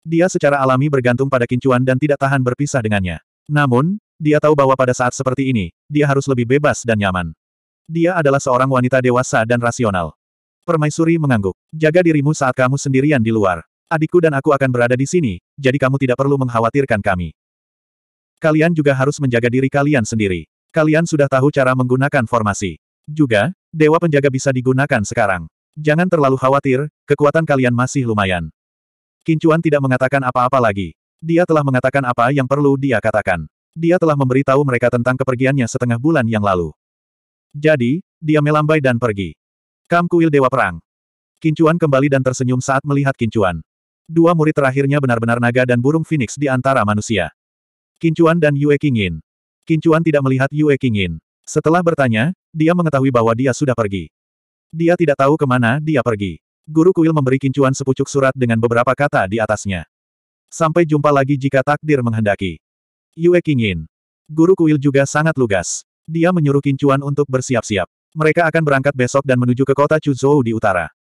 Dia secara alami bergantung pada Kincuan dan tidak tahan berpisah dengannya. Namun, dia tahu bahwa pada saat seperti ini, dia harus lebih bebas dan nyaman. Dia adalah seorang wanita dewasa dan rasional. Permaisuri mengangguk. Jaga dirimu saat kamu sendirian di luar. Adikku dan aku akan berada di sini, jadi kamu tidak perlu mengkhawatirkan kami. Kalian juga harus menjaga diri kalian sendiri. Kalian sudah tahu cara menggunakan formasi. Juga, Dewa Penjaga bisa digunakan sekarang. Jangan terlalu khawatir, kekuatan kalian masih lumayan. Kincuan tidak mengatakan apa-apa lagi. Dia telah mengatakan apa yang perlu dia katakan. Dia telah memberitahu mereka tentang kepergiannya setengah bulan yang lalu. Jadi, dia melambai dan pergi. Kam Kuil Dewa Perang. Kincuan kembali dan tersenyum saat melihat Kincuan. Dua murid terakhirnya benar-benar naga dan burung phoenix di antara manusia. Kincuan dan Yue Qingyin. Kincuan tidak melihat Yue Qingyin. Setelah bertanya, dia mengetahui bahwa dia sudah pergi. Dia tidak tahu ke mana dia pergi. Guru kuil memberi Kincuan sepucuk surat dengan beberapa kata di atasnya. Sampai jumpa lagi jika takdir menghendaki. Yue Qingyin. Guru kuil juga sangat lugas. Dia menyuruh Kincuan untuk bersiap-siap. Mereka akan berangkat besok dan menuju ke kota Chuzhou di utara.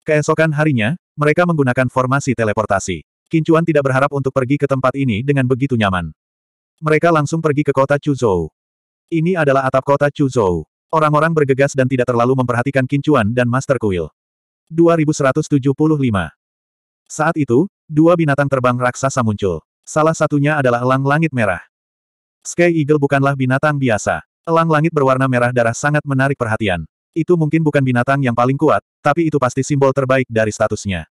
Keesokan harinya, mereka menggunakan formasi teleportasi. Kincuan tidak berharap untuk pergi ke tempat ini dengan begitu nyaman. Mereka langsung pergi ke kota Chuzhou. Ini adalah atap kota Chuzhou. Orang-orang bergegas dan tidak terlalu memperhatikan Kincuan dan Master Kuil. 2175. Saat itu, dua binatang terbang raksasa muncul. Salah satunya adalah elang langit merah. Sky Eagle bukanlah binatang biasa. Elang langit berwarna merah darah sangat menarik perhatian. Itu mungkin bukan binatang yang paling kuat, tapi itu pasti simbol terbaik dari statusnya.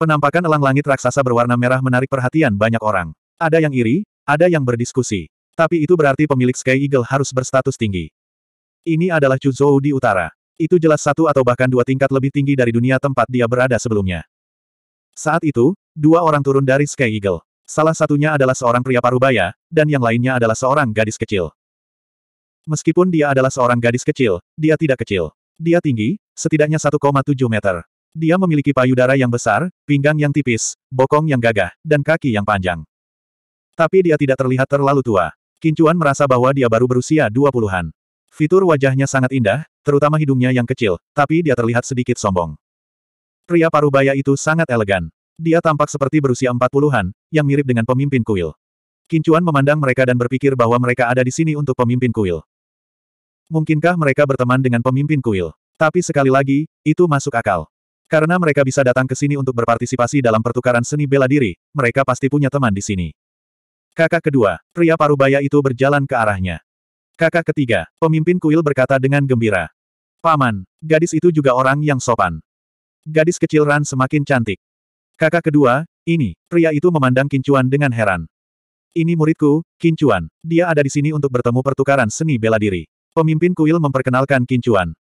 Penampakan elang langit raksasa berwarna merah menarik perhatian banyak orang. Ada yang iri, ada yang berdiskusi. Tapi itu berarti pemilik Sky Eagle harus berstatus tinggi. Ini adalah Chuzhou di utara. Itu jelas satu atau bahkan dua tingkat lebih tinggi dari dunia tempat dia berada sebelumnya. Saat itu, dua orang turun dari Sky Eagle. Salah satunya adalah seorang pria parubaya, dan yang lainnya adalah seorang gadis kecil. Meskipun dia adalah seorang gadis kecil, dia tidak kecil. Dia tinggi, setidaknya 1,7 meter. Dia memiliki payudara yang besar, pinggang yang tipis, bokong yang gagah, dan kaki yang panjang. Tapi dia tidak terlihat terlalu tua. Kincuan merasa bahwa dia baru berusia dua puluhan. Fitur wajahnya sangat indah, terutama hidungnya yang kecil, tapi dia terlihat sedikit sombong. Pria parubaya itu sangat elegan. Dia tampak seperti berusia empat puluhan, yang mirip dengan pemimpin kuil. Kincuan memandang mereka dan berpikir bahwa mereka ada di sini untuk pemimpin kuil. Mungkinkah mereka berteman dengan pemimpin kuil? Tapi sekali lagi, itu masuk akal. Karena mereka bisa datang ke sini untuk berpartisipasi dalam pertukaran seni bela diri, mereka pasti punya teman di sini. Kakak kedua, pria parubaya itu berjalan ke arahnya. Kakak ketiga, pemimpin kuil berkata dengan gembira. Paman, gadis itu juga orang yang sopan. Gadis kecil Ran semakin cantik. Kakak kedua, ini, pria itu memandang Kincuan dengan heran. Ini muridku, Kincuan. Dia ada di sini untuk bertemu pertukaran seni bela diri. Pemimpin kuil memperkenalkan Kincuan.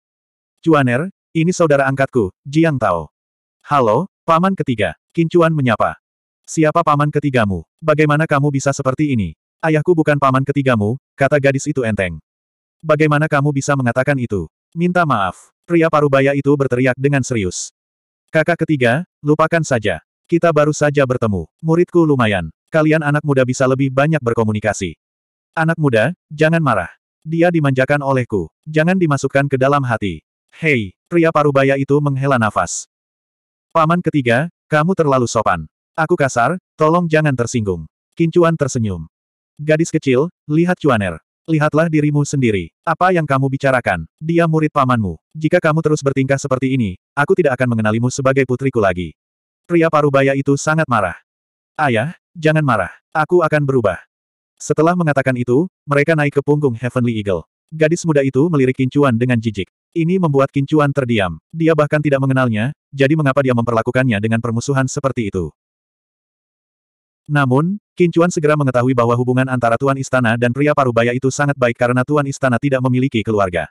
Cuaner, ini saudara angkatku, Jiang Tao. Halo, paman ketiga. Kincuan menyapa. Siapa paman ketigamu? Bagaimana kamu bisa seperti ini? Ayahku bukan paman ketigamu, kata gadis itu enteng. Bagaimana kamu bisa mengatakan itu? Minta maaf. Pria parubaya itu berteriak dengan serius. Kakak ketiga, lupakan saja. Kita baru saja bertemu. Muridku lumayan. Kalian anak muda bisa lebih banyak berkomunikasi. Anak muda, jangan marah. Dia dimanjakan olehku. Jangan dimasukkan ke dalam hati. Hei, pria parubaya itu menghela nafas. Paman ketiga, kamu terlalu sopan. Aku kasar, tolong jangan tersinggung. Kincuan tersenyum. Gadis kecil, lihat Cuaner. Lihatlah dirimu sendiri. Apa yang kamu bicarakan? Dia murid pamanmu. Jika kamu terus bertingkah seperti ini, aku tidak akan mengenalimu sebagai putriku lagi. Pria parubaya itu sangat marah. Ayah, jangan marah. Aku akan berubah. Setelah mengatakan itu, mereka naik ke punggung Heavenly Eagle. Gadis muda itu melirik Kincuan dengan jijik. Ini membuat Kincuan terdiam. Dia bahkan tidak mengenalnya, jadi mengapa dia memperlakukannya dengan permusuhan seperti itu? Namun, Kincuan segera mengetahui bahwa hubungan antara Tuan Istana dan pria parubaya itu sangat baik karena Tuan Istana tidak memiliki keluarga.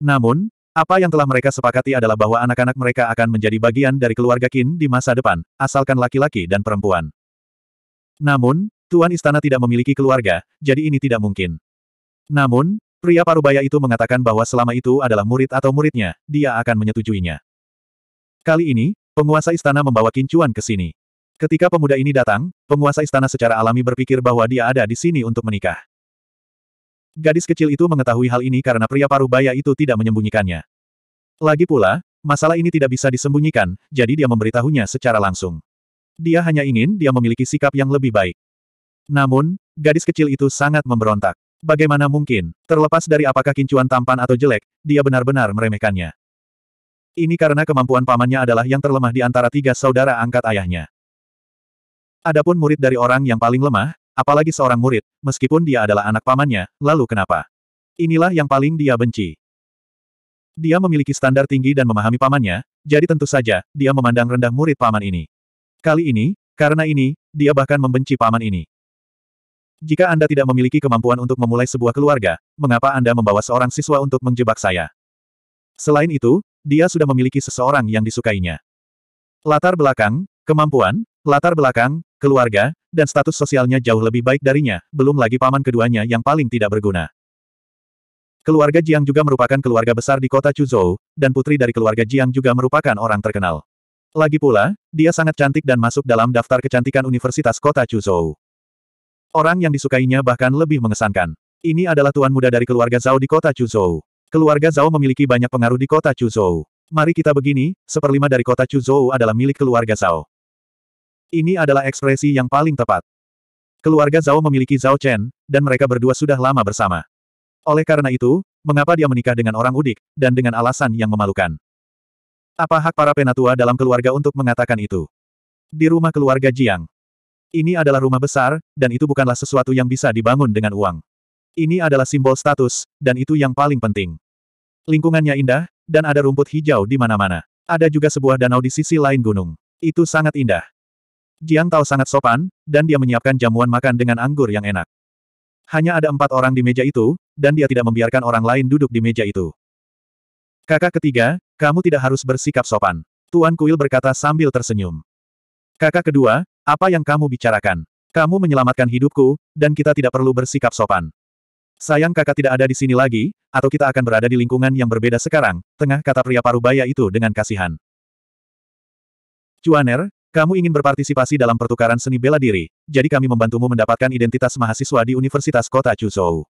Namun, apa yang telah mereka sepakati adalah bahwa anak-anak mereka akan menjadi bagian dari keluarga Qin di masa depan, asalkan laki-laki dan perempuan. Namun, Tuan Istana tidak memiliki keluarga, jadi ini tidak mungkin. Namun, pria parubaya itu mengatakan bahwa selama itu adalah murid atau muridnya, dia akan menyetujuinya. Kali ini, penguasa istana membawa Kincuan ke sini. Ketika pemuda ini datang, penguasa istana secara alami berpikir bahwa dia ada di sini untuk menikah. Gadis kecil itu mengetahui hal ini karena pria parubaya itu tidak menyembunyikannya. Lagi pula, masalah ini tidak bisa disembunyikan, jadi dia memberitahunya secara langsung. Dia hanya ingin dia memiliki sikap yang lebih baik. Namun, gadis kecil itu sangat memberontak. Bagaimana mungkin, terlepas dari apakah kincuan tampan atau jelek, dia benar-benar meremehkannya. Ini karena kemampuan pamannya adalah yang terlemah di antara tiga saudara angkat ayahnya. Adapun murid dari orang yang paling lemah, apalagi seorang murid, meskipun dia adalah anak pamannya, lalu kenapa? Inilah yang paling dia benci. Dia memiliki standar tinggi dan memahami pamannya, jadi tentu saja, dia memandang rendah murid paman ini. Kali ini, karena ini, dia bahkan membenci paman ini. Jika Anda tidak memiliki kemampuan untuk memulai sebuah keluarga, mengapa Anda membawa seorang siswa untuk menjebak saya? Selain itu, dia sudah memiliki seseorang yang disukainya. Latar belakang, kemampuan, latar belakang, keluarga, dan status sosialnya jauh lebih baik darinya, belum lagi paman keduanya yang paling tidak berguna. Keluarga Jiang juga merupakan keluarga besar di kota Chuzhou, dan putri dari keluarga Jiang juga merupakan orang terkenal. Lagi pula, dia sangat cantik dan masuk dalam daftar kecantikan Universitas Kota Chuzhou. Orang yang disukainya bahkan lebih mengesankan. Ini adalah tuan muda dari keluarga Zhao di kota Chuzhou. Keluarga Zhao memiliki banyak pengaruh di kota Chuzhou. Mari kita begini, seperlima dari kota Chuzhou adalah milik keluarga Zhao. Ini adalah ekspresi yang paling tepat. Keluarga Zhao memiliki Zhao Chen, dan mereka berdua sudah lama bersama. Oleh karena itu, mengapa dia menikah dengan orang udik, dan dengan alasan yang memalukan? Apa hak para penatua dalam keluarga untuk mengatakan itu? Di rumah keluarga Jiang. Ini adalah rumah besar, dan itu bukanlah sesuatu yang bisa dibangun dengan uang. Ini adalah simbol status, dan itu yang paling penting. Lingkungannya indah, dan ada rumput hijau di mana-mana. Ada juga sebuah danau di sisi lain gunung. Itu sangat indah. Jiang Tao sangat sopan, dan dia menyiapkan jamuan makan dengan anggur yang enak. Hanya ada empat orang di meja itu, dan dia tidak membiarkan orang lain duduk di meja itu. Kakak ketiga, kamu tidak harus bersikap sopan. Tuan Kuil berkata sambil tersenyum. Kakak kedua, apa yang kamu bicarakan? Kamu menyelamatkan hidupku, dan kita tidak perlu bersikap sopan. Sayang kakak tidak ada di sini lagi, atau kita akan berada di lingkungan yang berbeda sekarang, tengah kata pria parubaya itu dengan kasihan. Cuaner, kamu ingin berpartisipasi dalam pertukaran seni bela diri, jadi kami membantumu mendapatkan identitas mahasiswa di Universitas Kota Chuzhou.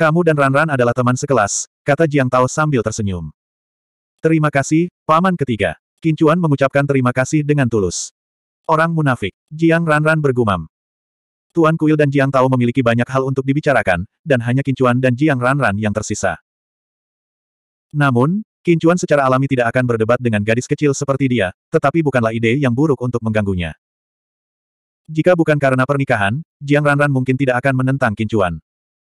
Kamu dan Ranran adalah teman sekelas, kata Jiang Tao sambil tersenyum. Terima kasih, Paman ketiga. Kincuan mengucapkan terima kasih dengan tulus. Orang munafik. Jiang Ranran bergumam. Tuan Kuil dan Jiang Tao memiliki banyak hal untuk dibicarakan, dan hanya Kincuan dan Jiang Ranran yang tersisa. Namun, Kincuan secara alami tidak akan berdebat dengan gadis kecil seperti dia, tetapi bukanlah ide yang buruk untuk mengganggunya. Jika bukan karena pernikahan, Jiang Ranran mungkin tidak akan menentang Kincuan.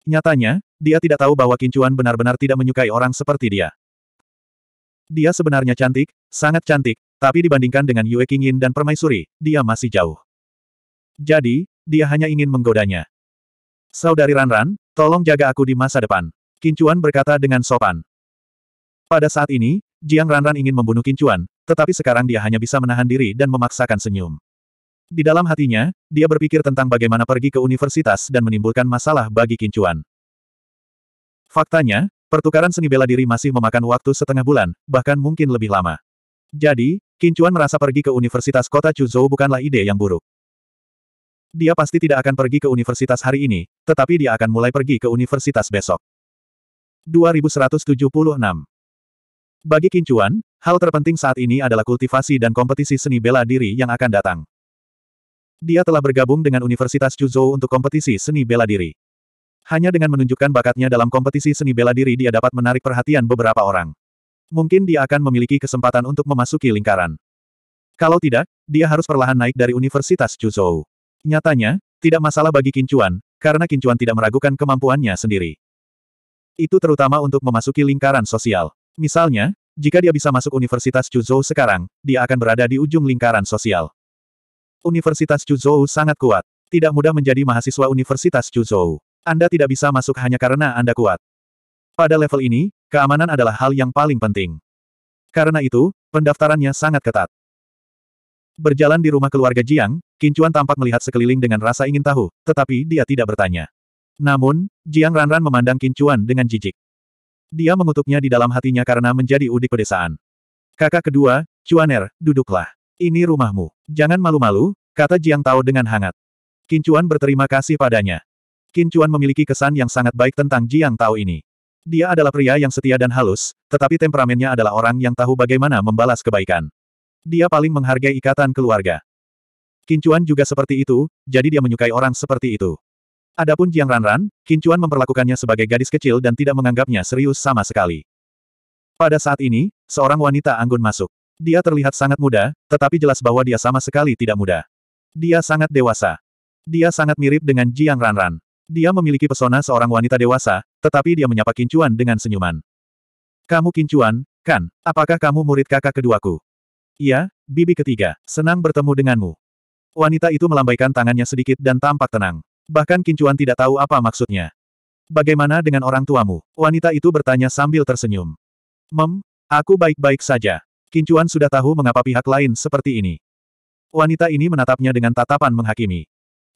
Nyatanya, dia tidak tahu bahwa Kincuan benar-benar tidak menyukai orang seperti dia. Dia sebenarnya cantik, sangat cantik, tapi dibandingkan dengan Yue Qingyin dan Permaisuri, dia masih jauh. Jadi, dia hanya ingin menggodanya. Saudari Ranran, tolong jaga aku di masa depan. Kincuan berkata dengan sopan. Pada saat ini, Jiang Ranran ingin membunuh Kincuan, tetapi sekarang dia hanya bisa menahan diri dan memaksakan senyum. Di dalam hatinya, dia berpikir tentang bagaimana pergi ke universitas dan menimbulkan masalah bagi Kincuan. Faktanya, pertukaran seni bela diri masih memakan waktu setengah bulan, bahkan mungkin lebih lama. Jadi, Kincuan merasa pergi ke Universitas Kota Chuzhou bukanlah ide yang buruk. Dia pasti tidak akan pergi ke universitas hari ini, tetapi dia akan mulai pergi ke universitas besok. 2176 Bagi Kincuan, hal terpenting saat ini adalah kultivasi dan kompetisi seni bela diri yang akan datang. Dia telah bergabung dengan Universitas Chuzhou untuk kompetisi seni bela diri. Hanya dengan menunjukkan bakatnya dalam kompetisi seni bela diri dia dapat menarik perhatian beberapa orang. Mungkin dia akan memiliki kesempatan untuk memasuki lingkaran. Kalau tidak, dia harus perlahan naik dari Universitas Chuzhou. Nyatanya, tidak masalah bagi Kincuan, karena Kincuan tidak meragukan kemampuannya sendiri. Itu terutama untuk memasuki lingkaran sosial. Misalnya, jika dia bisa masuk Universitas Chuzhou sekarang, dia akan berada di ujung lingkaran sosial. Universitas Chuzhou sangat kuat. Tidak mudah menjadi mahasiswa Universitas Chuzhou. Anda tidak bisa masuk hanya karena Anda kuat. Pada level ini, keamanan adalah hal yang paling penting. Karena itu, pendaftarannya sangat ketat. Berjalan di rumah keluarga Jiang, Kincuan tampak melihat sekeliling dengan rasa ingin tahu, tetapi dia tidak bertanya. Namun, Jiang Ranran memandang Kincuan dengan jijik. Dia mengutuknya di dalam hatinya karena menjadi udik pedesaan. Kakak kedua, Cuaner, duduklah. Ini rumahmu. Jangan malu-malu, kata Jiang Tao dengan hangat. Kincuan berterima kasih padanya. Kincuan memiliki kesan yang sangat baik tentang Jiang Tao ini. Dia adalah pria yang setia dan halus, tetapi temperamennya adalah orang yang tahu bagaimana membalas kebaikan. Dia paling menghargai ikatan keluarga. Kincuan juga seperti itu, jadi dia menyukai orang seperti itu. Adapun Jiang Ranran, Kincuan memperlakukannya sebagai gadis kecil dan tidak menganggapnya serius sama sekali. Pada saat ini, seorang wanita anggun masuk. Dia terlihat sangat muda, tetapi jelas bahwa dia sama sekali tidak muda. Dia sangat dewasa. Dia sangat mirip dengan Jiang Ranran. Dia memiliki pesona seorang wanita dewasa, tetapi dia menyapa Kincuan dengan senyuman. Kamu Kincuan, kan? Apakah kamu murid kakak keduaku? Iya, bibi ketiga, senang bertemu denganmu. Wanita itu melambaikan tangannya sedikit dan tampak tenang. Bahkan Kincuan tidak tahu apa maksudnya. Bagaimana dengan orang tuamu? Wanita itu bertanya sambil tersenyum. Mem, aku baik-baik saja. Kincuan sudah tahu mengapa pihak lain seperti ini. Wanita ini menatapnya dengan tatapan menghakimi.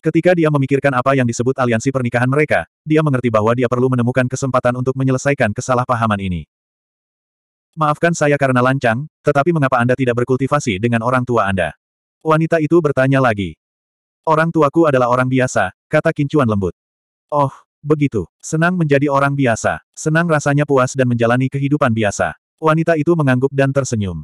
Ketika dia memikirkan apa yang disebut aliansi pernikahan mereka, dia mengerti bahwa dia perlu menemukan kesempatan untuk menyelesaikan kesalahpahaman ini. Maafkan saya karena lancang, tetapi mengapa Anda tidak berkultivasi dengan orang tua Anda? Wanita itu bertanya lagi. Orang tuaku adalah orang biasa, kata Kincuan lembut. Oh, begitu. Senang menjadi orang biasa. Senang rasanya puas dan menjalani kehidupan biasa. Wanita itu mengangguk dan tersenyum.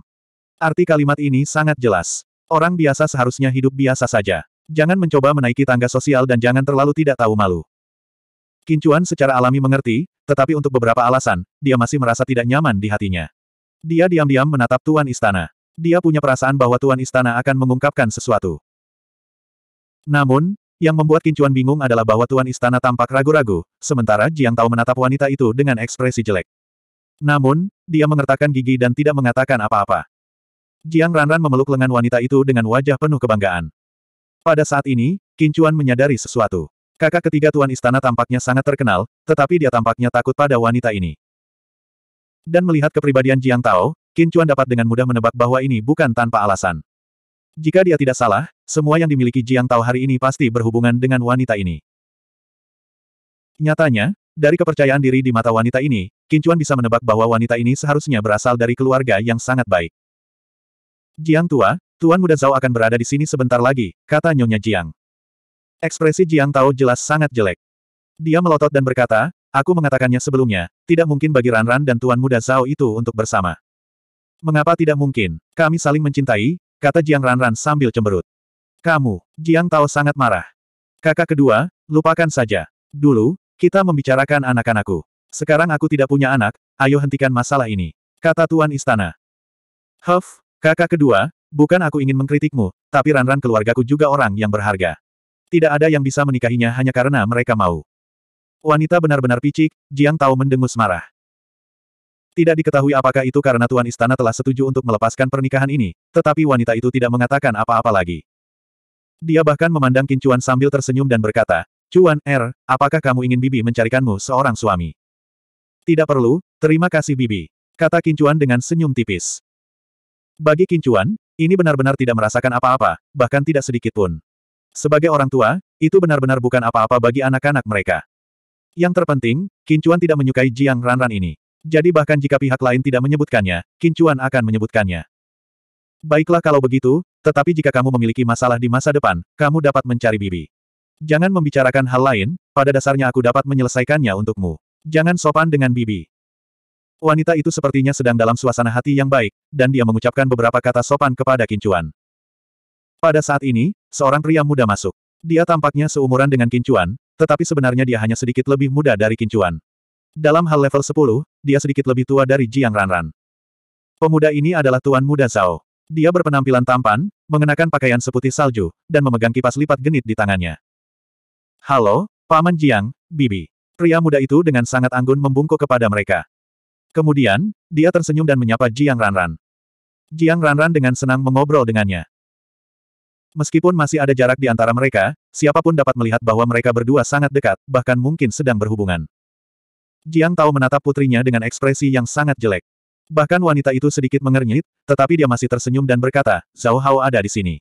Arti kalimat ini sangat jelas. Orang biasa seharusnya hidup biasa saja. Jangan mencoba menaiki tangga sosial dan jangan terlalu tidak tahu malu. Kincuan secara alami mengerti, tetapi untuk beberapa alasan, dia masih merasa tidak nyaman di hatinya. Dia diam-diam menatap Tuan Istana. Dia punya perasaan bahwa Tuan Istana akan mengungkapkan sesuatu. Namun, yang membuat Kincuan bingung adalah bahwa Tuan Istana tampak ragu-ragu, sementara Jiang Tao menatap wanita itu dengan ekspresi jelek. Namun, dia mengertakkan gigi dan tidak mengatakan apa-apa. Jiang Ranran memeluk lengan wanita itu dengan wajah penuh kebanggaan. Pada saat ini, Kincuan menyadari sesuatu. Kakak ketiga Tuan Istana tampaknya sangat terkenal, tetapi dia tampaknya takut pada wanita ini. Dan melihat kepribadian Jiang Tao, Qin Chuan dapat dengan mudah menebak bahwa ini bukan tanpa alasan. Jika dia tidak salah, semua yang dimiliki Jiang Tao hari ini pasti berhubungan dengan wanita ini. Nyatanya, Dari kepercayaan diri di mata wanita ini, Kincuan bisa menebak bahwa wanita ini seharusnya berasal dari keluarga yang sangat baik. Jiang tua, Tuan Muda Zhao akan berada di sini sebentar lagi, kata Nyonya Jiang. Ekspresi Jiang Tao jelas sangat jelek. Dia melotot dan berkata, aku mengatakannya sebelumnya, tidak mungkin bagi Ran Ran dan Tuan Muda Zhao itu untuk bersama. Mengapa tidak mungkin? Kami saling mencintai, kata Jiang Ran Ran sambil cemberut. Kamu, Jiang Tao sangat marah. Kakak kedua, lupakan saja. Dulu, kita membicarakan anak-anakku. Sekarang aku tidak punya anak, ayo hentikan masalah ini. Kata Tuan Istana. Huff, kakak kedua, bukan aku ingin mengkritikmu, tapi Ran-Ran keluargaku juga orang yang berharga. Tidak ada yang bisa menikahinya hanya karena mereka mau. Wanita benar-benar picik, Jiang Tao mendengus marah. Tidak diketahui apakah itu karena Tuan Istana telah setuju untuk melepaskan pernikahan ini, tetapi wanita itu tidak mengatakan apa-apa lagi. Dia bahkan memandang Kincuan sambil tersenyum dan berkata, Cuan, Er, apakah kamu ingin Bibi mencarikanmu seorang suami? Tidak perlu, terima kasih Bibi. Kata Kincuan dengan senyum tipis. Bagi Kincuan, ini benar-benar tidak merasakan apa-apa, bahkan tidak sedikit pun. Sebagai orang tua, itu benar-benar bukan apa-apa bagi anak-anak mereka. Yang terpenting, Kincuan tidak menyukai Jiang Ranran ini. Jadi bahkan jika pihak lain tidak menyebutkannya, Kincuan akan menyebutkannya. Baiklah kalau begitu, tetapi jika kamu memiliki masalah di masa depan, kamu dapat mencari Bibi. Jangan membicarakan hal lain, pada dasarnya aku dapat menyelesaikannya untukmu. Jangan sopan dengan Bibi. Wanita itu sepertinya sedang dalam suasana hati yang baik, dan dia mengucapkan beberapa kata sopan kepada Kincuan. Pada saat ini, seorang pria muda masuk. Dia tampaknya seumuran dengan Kincuan, tetapi sebenarnya dia hanya sedikit lebih muda dari Kincuan. Dalam hal level 10, dia sedikit lebih tua dari Jiang Ranran. Pemuda ini adalah Tuan Muda Zhao. Dia berpenampilan tampan, mengenakan pakaian seputih salju, dan memegang kipas lipat genit di tangannya. Halo, Paman Jiang, Bibi. Pria muda itu dengan sangat anggun membungkuk kepada mereka. Kemudian, dia tersenyum dan menyapa Jiang Ranran. Jiang Ranran dengan senang mengobrol dengannya. Meskipun masih ada jarak di antara mereka, siapa pun dapat melihat bahwa mereka berdua sangat dekat, bahkan mungkin sedang berhubungan. Jiang tahu menatap putrinya dengan ekspresi yang sangat jelek. Bahkan wanita itu sedikit mengernyit, tetapi dia masih tersenyum dan berkata, Zhao Hao ada di sini.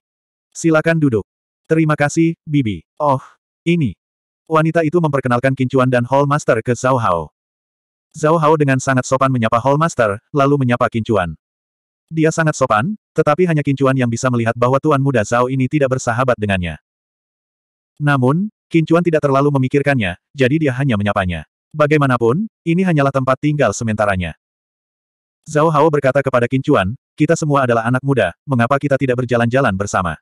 Silakan duduk. Terima kasih, Bibi. Oh, ini. Wanita itu memperkenalkan Kincuan dan Hall Master ke Zhao Hao. Zhao Hao dengan sangat sopan menyapa Hall Master, lalu menyapa Kincuan. Dia sangat sopan, tetapi hanya Kincuan yang bisa melihat bahwa Tuan Muda Zhao ini tidak bersahabat dengannya. Namun, Kincuan tidak terlalu memikirkannya, jadi dia hanya menyapanya. Bagaimanapun, ini hanyalah tempat tinggal sementaranya. Zhao Hao berkata kepada Kincuan, kita semua adalah anak muda, mengapa kita tidak berjalan-jalan bersama?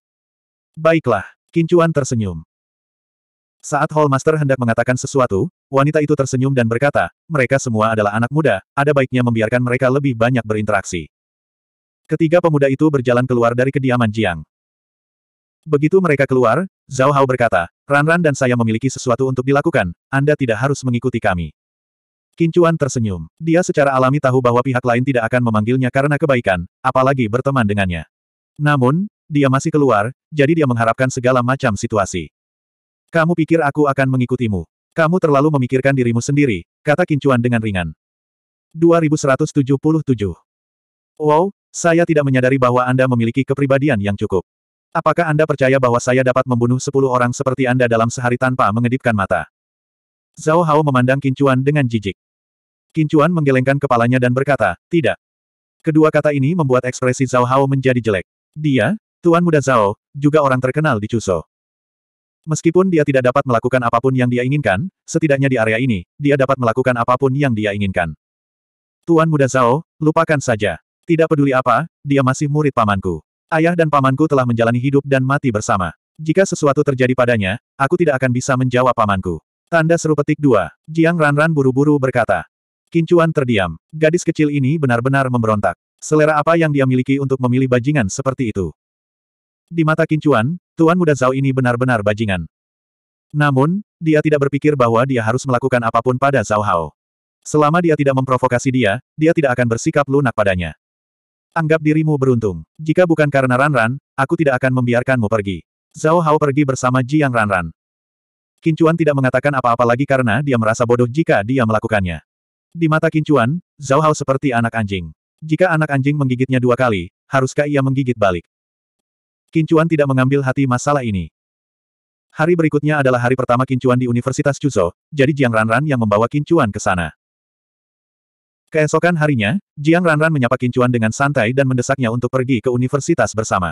Baiklah, Kincuan tersenyum. Saat Hall Master hendak mengatakan sesuatu, wanita itu tersenyum dan berkata, mereka semua adalah anak muda, ada baiknya membiarkan mereka lebih banyak berinteraksi. Ketiga pemuda itu berjalan keluar dari kediaman Jiang. Begitu mereka keluar, Zhao Hao berkata, Ran-Ran dan saya memiliki sesuatu untuk dilakukan, Anda tidak harus mengikuti kami. Kincuan tersenyum. Dia secara alami tahu bahwa pihak lain tidak akan memanggilnya karena kebaikan, apalagi berteman dengannya. Namun, dia masih keluar, jadi dia mengharapkan segala macam situasi. Kamu pikir aku akan mengikutimu? Kamu terlalu memikirkan dirimu sendiri, kata Kincuan dengan ringan. 2177. Wow, saya tidak menyadari bahwa Anda memiliki kepribadian yang cukup. Apakah Anda percaya bahwa saya dapat membunuh 10 orang seperti Anda dalam sehari tanpa mengedipkan mata? Zhao Hao memandang Kincuan dengan jijik. Kincuan menggelengkan kepalanya dan berkata, tidak. Kedua kata ini membuat ekspresi Zhao Hao menjadi jelek. Dia, Tuan Muda Zhao, juga orang terkenal di Chuso. Meskipun dia tidak dapat melakukan apa pun yang dia inginkan, setidaknya di area ini, dia dapat melakukan apa pun yang dia inginkan. Tuan Muda Zhao, lupakan saja. Tidak peduli apa, dia masih murid pamanku. Ayah dan pamanku telah menjalani hidup dan mati bersama. Jika sesuatu terjadi padanya, aku tidak akan bisa menjawab pamanku. Tanda seru petik dua. Jiang Ranran buru-buru berkata. Kincuan terdiam. Gadis kecil ini benar-benar memberontak. Selera apa yang dia miliki untuk memilih bajingan seperti itu? Di mata Kincuan, Tuan Muda Zhao ini benar-benar bajingan. Namun, dia tidak berpikir bahwa dia harus melakukan apa pun pada Zhao Hao. Selama dia tidak memprovokasi dia, dia tidak akan bersikap lunak padanya. Anggap dirimu beruntung. Jika bukan karena Ranran, aku tidak akan membiarkanmu pergi. Zhao Hao pergi bersama Jiang Ranran. Kincuan tidak mengatakan apa-apa lagi karena dia merasa bodoh jika dia melakukannya. Di mata Kincuan, Zhao Hao seperti anak anjing. Jika anak anjing menggigitnya dua kali, haruskah ia menggigit balik? Kincuan tidak mengambil hati masalah ini. Hari berikutnya adalah hari pertama Kincuan di Universitas Chuzo, jadi Jiang Ranran yang membawa Kincuan ke sana. Keesokan harinya, Jiang Ranran menyapa Kincuan dengan santai dan mendesaknya untuk pergi ke universitas bersama.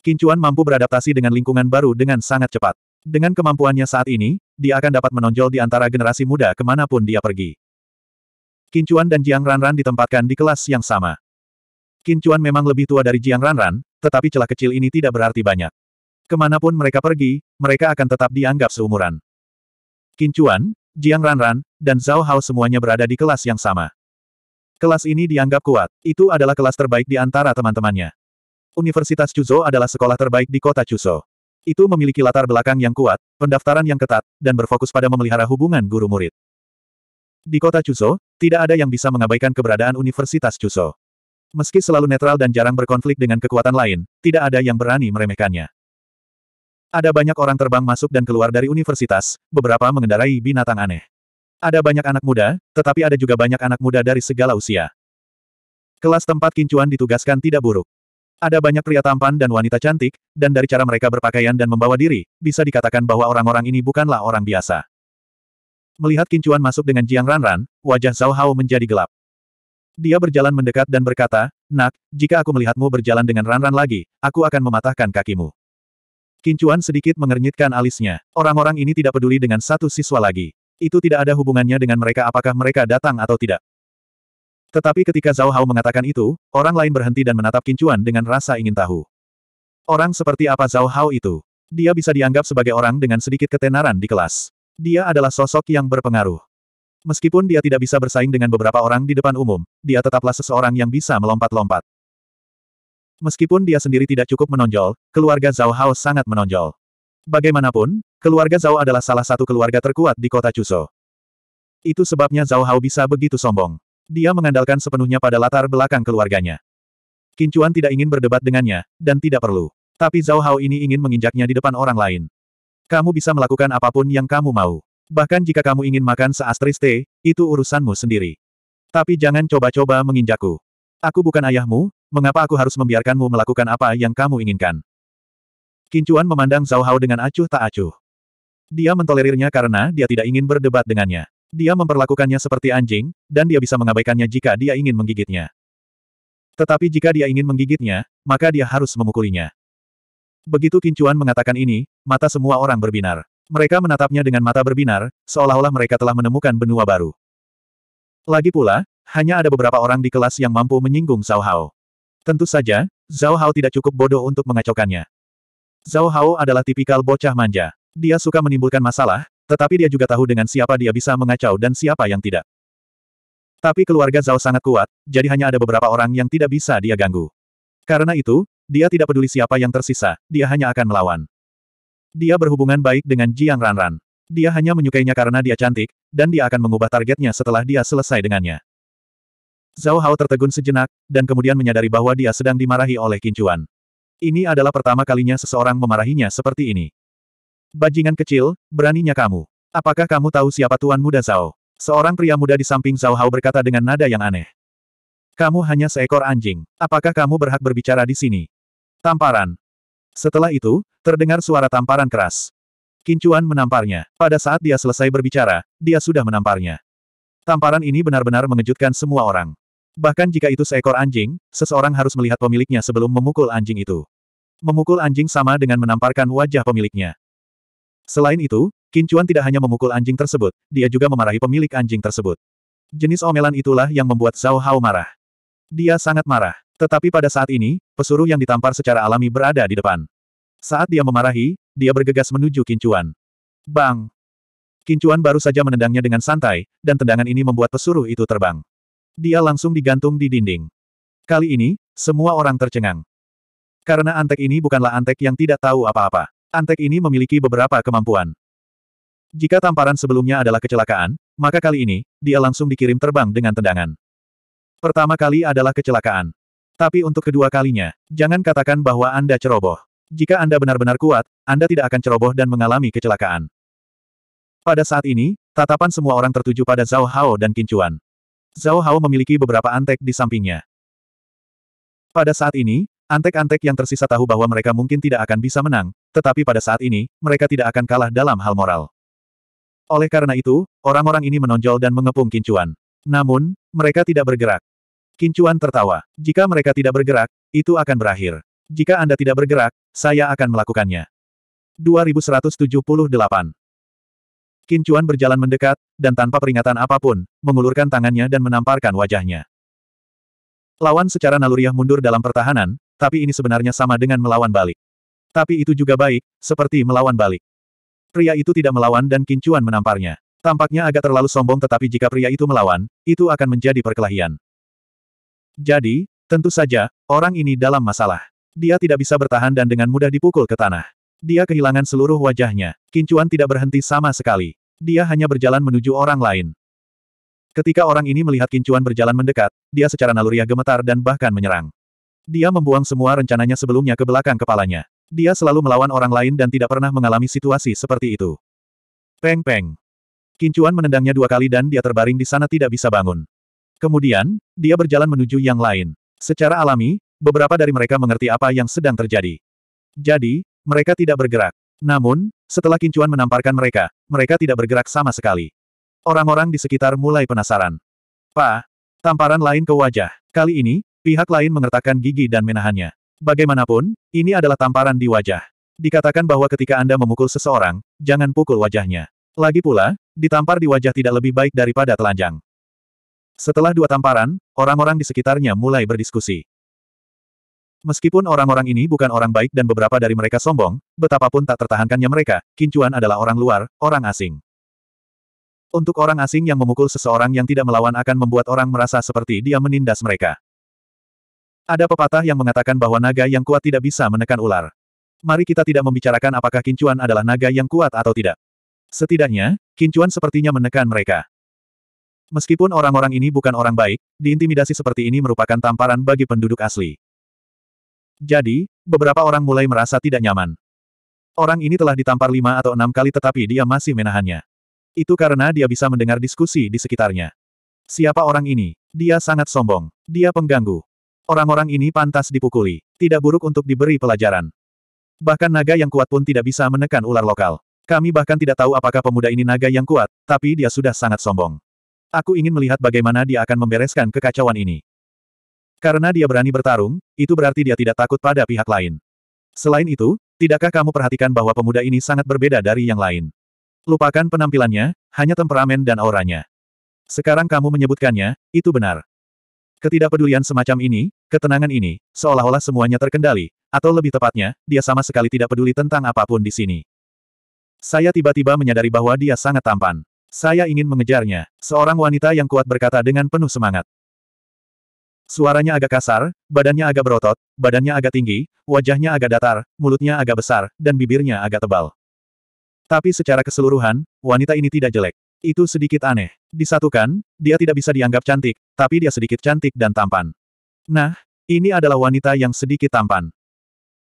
Kincuan mampu beradaptasi dengan lingkungan baru dengan sangat cepat. Dengan kemampuannya saat ini, dia akan dapat menonjol di antara generasi muda ke mana pun dia pergi. Kincuan dan Jiang Ranran ditempatkan di kelas yang sama. Kincuan memang lebih tua dari Jiang Ranran, tetapi celah kecil ini tidak berarti banyak. Ke mana pun mereka pergi, mereka akan tetap dianggap seumuran. Kincuan, Jiang Ranran, dan Zhao Hao semuanya berada di kelas yang sama. Kelas ini dianggap kuat. Itu adalah kelas terbaik di antara teman-temannya. Universitas Chuzo adalah sekolah terbaik di kota Chuzo. Itu memiliki latar belakang yang kuat, pendaftaran yang ketat, dan berfokus pada memelihara hubungan guru-murid. Di kota Chuzo, tidak ada yang bisa mengabaikan keberadaan Universitas Chuzo. Meski selalu netral dan jarang berkonflik dengan kekuatan lain, tidak ada yang berani meremehkannya. Ada banyak orang terbang masuk dan keluar dari universitas, beberapa mengendarai binatang aneh. Ada banyak anak muda, tetapi ada juga banyak anak muda dari segala usia. Kelas tempat kincuan ditugaskan tidak buruk. Ada banyak pria tampan dan wanita cantik, dan dari cara mereka berpakaian dan membawa diri, bisa dikatakan bahwa orang-orang ini bukanlah orang biasa. Melihat kincuan masuk dengan Jiang Ranran, wajah Zhao Hao menjadi gelap. Dia berjalan mendekat dan berkata, Nak, jika aku melihatmu berjalan dengan Ranran lagi, aku akan mematahkan kakimu. Kincuan sedikit mengernyitkan alisnya. Orang-orang ini tidak peduli dengan satu siswa lagi. Itu tidak ada hubungannya dengan mereka apakah mereka datang atau tidak. Tetapi ketika Zhao Hao mengatakan itu, orang lain berhenti dan menatap Kincuan dengan rasa ingin tahu. Orang seperti apa Zhao Hao itu? Dia bisa dianggap sebagai orang dengan sedikit ketenaran di kelas. Dia adalah sosok yang berpengaruh. Meskipun dia tidak bisa bersaing dengan beberapa orang di depan umum, dia tetaplah seseorang yang bisa melompat-lompat. Meskipun dia sendiri tidak cukup menonjol, keluarga Zhao Hao sangat menonjol. Bagaimanapun, keluarga Zhao adalah salah satu keluarga terkuat di kota Chuso. Itu sebabnya Zhao Hao bisa begitu sombong. Dia mengandalkan sepenuhnya pada latar belakang keluarganya. Kincuan tidak ingin berdebat dengannya, dan tidak perlu. Tapi Zhao Hao ini ingin menginjaknya di depan orang lain. Kamu bisa melakukan apa pun yang kamu mau. Bahkan jika kamu ingin makan seastriste, itu urusanmu sendiri. Tapi jangan coba-coba menginjakku. Aku bukan ayahmu, mengapa aku harus membiarkanmu melakukan apa yang kamu inginkan? Kincuan memandang Zhao Hao dengan acuh tak acuh. Dia mentolerirnya karena dia tidak ingin berdebat dengannya. Dia memperlakukannya seperti anjing, dan dia bisa mengabaikannya jika dia ingin menggigitnya. Tetapi jika dia ingin menggigitnya, maka dia harus memukulinya. Begitu Kincuan mengatakan ini, mata semua orang berbinar. Mereka menatapnya dengan mata berbinar, seolah-olah mereka telah menemukan benua baru. Lagi pula, hanya ada beberapa orang di kelas yang mampu menyinggung Zhao Hao. Tentu saja, Zhao Hao tidak cukup bodoh untuk mengacaukannya. Zhao Hao adalah tipikal bocah manja. Dia suka menimbulkan masalah, tetapi dia juga tahu dengan siapa dia bisa mengacau dan siapa yang tidak. Tapi keluarga Zhao sangat kuat, jadi hanya ada beberapa orang yang tidak bisa dia ganggu. Karena itu, dia tidak peduli siapa yang tersisa, dia hanya akan melawan. Dia berhubungan baik dengan Jiang Ranran. Dia hanya menyukainya karena dia cantik, dan dia akan mengubah targetnya setelah dia selesai dengannya. Zhao Hao tertegun sejenak, dan kemudian menyadari bahwa dia sedang dimarahi oleh Kincuan. Ini adalah pertama kalinya seseorang memarahinya seperti ini. Bajingan kecil, beraninya kamu. Apakah kamu tahu siapa Tuan Muda Zhao? Seorang pria muda di samping Zhao Hao berkata dengan nada yang aneh. Kamu hanya seekor anjing. Apakah kamu berhak berbicara di sini? Tamparan. Setelah itu, terdengar suara tamparan keras. Kincuan menamparnya. Pada saat dia selesai berbicara, dia sudah menamparnya. Tamparan ini benar-benar mengejutkan semua orang. Bahkan jika itu seekor anjing, seseorang harus melihat pemiliknya sebelum memukul anjing itu. Memukul anjing sama dengan menamparkan wajah pemiliknya. Selain itu, Kincuan tidak hanya memukul anjing tersebut, dia juga memarahi pemilik anjing tersebut. Jenis omelan itulah yang membuat Zhao Hao marah. Dia sangat marah. Tetapi pada saat ini, pesuruh yang ditampar secara alami berada di depan. Saat dia memarahi, dia bergegas menuju Kincuan. Bang! Kincuan baru saja menendangnya dengan santai, dan tendangan ini membuat pesuruh itu terbang. Dia langsung digantung di dinding. Kali ini, semua orang tercengang. Karena antek ini bukanlah antek yang tidak tahu apa-apa. Antek ini memiliki beberapa kemampuan. Jika tamparan sebelumnya adalah kecelakaan, maka kali ini, dia langsung dikirim terbang dengan tendangan. Pertama kali adalah kecelakaan. Tapi untuk kedua kalinya, jangan katakan bahwa Anda ceroboh. Jika Anda benar-benar kuat, Anda tidak akan ceroboh dan mengalami kecelakaan. Pada saat ini, tatapan semua orang tertuju pada Zhao Hao dan Kincuan. Zhao Hao memiliki beberapa antek di sampingnya. Pada saat ini, Antek-antek yang tersisa tahu bahwa mereka mungkin tidak akan bisa menang, tetapi pada saat ini, mereka tidak akan kalah dalam hal moral. Oleh karena itu, orang-orang ini menonjol dan mengepung Kincuan. Namun, mereka tidak bergerak. Kincuan tertawa. Jika mereka tidak bergerak, itu akan berakhir. Jika Anda tidak bergerak, saya akan melakukannya. 2178 Kincuan berjalan mendekat, dan tanpa peringatan apa pun, mengulurkan tangannya dan menamparkan wajahnya. Lawan secara naluriah mundur dalam pertahanan, tapi ini sebenarnya sama dengan melawan balik. Tapi itu juga baik, seperti melawan balik. Pria itu tidak melawan dan Kincuan menamparnya. Tampaknya agak terlalu sombong tetapi jika pria itu melawan, itu akan menjadi perkelahian. Jadi, tentu saja, orang ini dalam masalah. Dia tidak bisa bertahan dan dengan mudah dipukul ke tanah. Dia kehilangan seluruh wajahnya. Kincuan tidak berhenti sama sekali. Dia hanya berjalan menuju orang lain. Ketika orang ini melihat Kincuan berjalan mendekat, dia secara naluriah gemetar dan bahkan menyerang. Dia membuang semua rencananya sebelumnya ke belakang kepalanya. Dia selalu melawan orang lain dan tidak pernah mengalami situasi seperti itu. Peng peng. Kincuan menendangnya dua kali dan dia terbaring di sana tidak bisa bangun. Kemudian, dia berjalan menuju yang lain. Secara alami, beberapa dari mereka mengerti apa yang sedang terjadi. Jadi, mereka tidak bergerak. Namun, setelah Kincuan menamparkan mereka, mereka tidak bergerak sama sekali. Orang-orang di sekitar mulai penasaran. Pa, tamparan lain ke wajah. Kali ini, Pihak lain mengertakkan gigi dan menahannya. Bagaimanapun, ini adalah tamparan di wajah. Dikatakan bahwa ketika Anda memukul seseorang, jangan pukul wajahnya. Lagi pula, ditampar di wajah tidak lebih baik daripada telanjang. Setelah dua tamparan, orang-orang di sekitarnya mulai berdiskusi. Meskipun orang-orang ini bukan orang baik dan beberapa dari mereka sombong, betapapun tak tertahankannya mereka, Kincuan adalah orang luar, orang asing. Untuk orang asing yang memukul seseorang yang tidak melawan akan membuat orang merasa seperti dia menindas mereka. Ada pepatah yang mengatakan bahwa naga yang kuat tidak bisa menekan ular. Mari kita tidak membicarakan apakah Kincuan adalah naga yang kuat atau tidak. Setidaknya, Kincuan sepertinya menekan mereka. Meskipun orang-orang ini bukan orang baik, diintimidasi seperti ini merupakan tamparan bagi penduduk asli. Jadi, beberapa orang mulai merasa tidak nyaman. Orang ini telah ditampar lima atau enam kali tetapi dia masih menahannya. Itu karena dia bisa mendengar diskusi di sekitarnya. Siapa orang ini? Dia sangat sombong. Dia pengganggu. Orang-orang ini pantas dipukuli. Tidak buruk untuk diberi pelajaran. Bahkan naga yang kuat pun tidak bisa menekan ular lokal. Kami bahkan tidak tahu apakah pemuda ini naga yang kuat, tapi dia sudah sangat sombong. Aku ingin melihat bagaimana dia akan membereskan kekacauan ini. Karena dia berani bertarung, itu berarti dia tidak takut pada pihak lain. Selain itu, tidakkah kamu perhatikan bahwa pemuda ini sangat berbeda dari yang lain? Lupakan penampilannya, hanya temperamen dan auranya. Sekarang kamu menyebutkannya, itu benar. Ketidakpedulian semacam ini, ketenangan ini, seolah-olah semuanya terkendali, atau lebih tepatnya, dia sama sekali tidak peduli tentang apa pun di sini. Saya tiba-tiba menyadari bahwa dia sangat tampan. Saya ingin mengejarnya. Seorang wanita yang kuat berkata dengan penuh semangat. Suaranya agak kasar, badannya agak berotot, badannya agak tinggi, wajahnya agak datar, mulutnya agak besar, dan bibirnya agak tebal. Tapi secara keseluruhan, wanita ini tidak jelek. Itu sedikit aneh. Disatukan, dia tidak bisa dianggap cantik, tapi dia sedikit cantik dan tampan. Nah, ini adalah wanita yang sedikit tampan.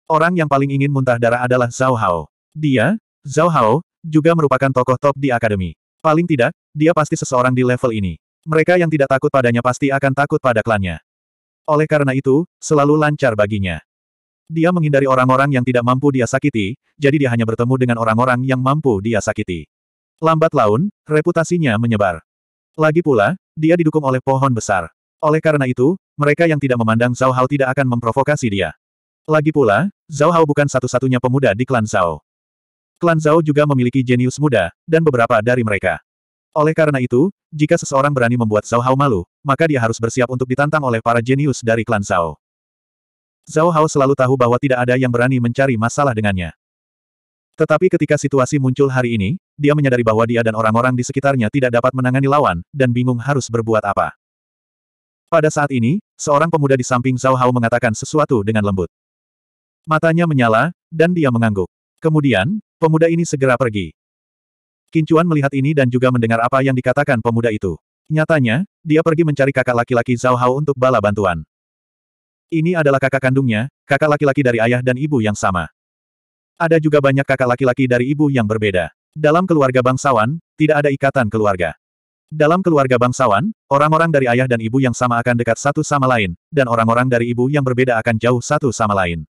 Orang yang paling ingin muntah darah adalah Zhao Hao. Dia, Zhao Hao, juga merupakan tokoh top di akademi. Paling tidak, dia pasti seseorang di level ini. Mereka yang tidak takut padanya pasti akan takut pada klannya. Oleh karena itu, selalu lancar baginya. Dia menghindari orang-orang yang tidak mampu dia sakiti, jadi dia hanya bertemu dengan orang-orang yang mampu dia sakiti. Lambat laun, reputasinya menyebar. Lagi pula, dia didukung oleh pohon besar. Oleh karena itu, mereka yang tidak memandang Zhao Hao tidak akan memprovokasi dia. Lagi pula, Zhao Hao bukan satu-satunya pemuda di klan Zhao. Klan Zhao juga memiliki jenius muda, dan beberapa dari mereka. Oleh karena itu, jika seseorang berani membuat Zhao Hao malu, maka dia harus bersiap untuk ditantang oleh para jenius dari klan Zhao. Zhao Hao selalu tahu bahwa tidak ada yang berani mencari masalah dengannya. Tetapi ketika situasi muncul hari ini, dia menyadari bahwa dia dan orang-orang di sekitarnya tidak dapat menangani lawan, dan bingung harus berbuat apa. Pada saat ini, seorang pemuda di samping Zhao Hao mengatakan sesuatu dengan lembut. Matanya menyala, dan dia mengangguk. Kemudian, pemuda ini segera pergi. Kincuan melihat ini dan juga mendengar apa yang dikatakan pemuda itu. Nyatanya, dia pergi mencari kakak laki-laki Zhao Hao untuk bala bantuan. Ini adalah kakak kandungnya, kakak laki-laki dari ayah dan ibu yang sama. Ada juga banyak kakak laki-laki dari ibu yang berbeda. Dalam keluarga bangsawan, tidak ada ikatan keluarga. Dalam keluarga bangsawan, orang-orang dari ayah dan ibu yang sama akan dekat satu sama lain, dan orang-orang dari ibu yang berbeda akan jauh satu sama lain.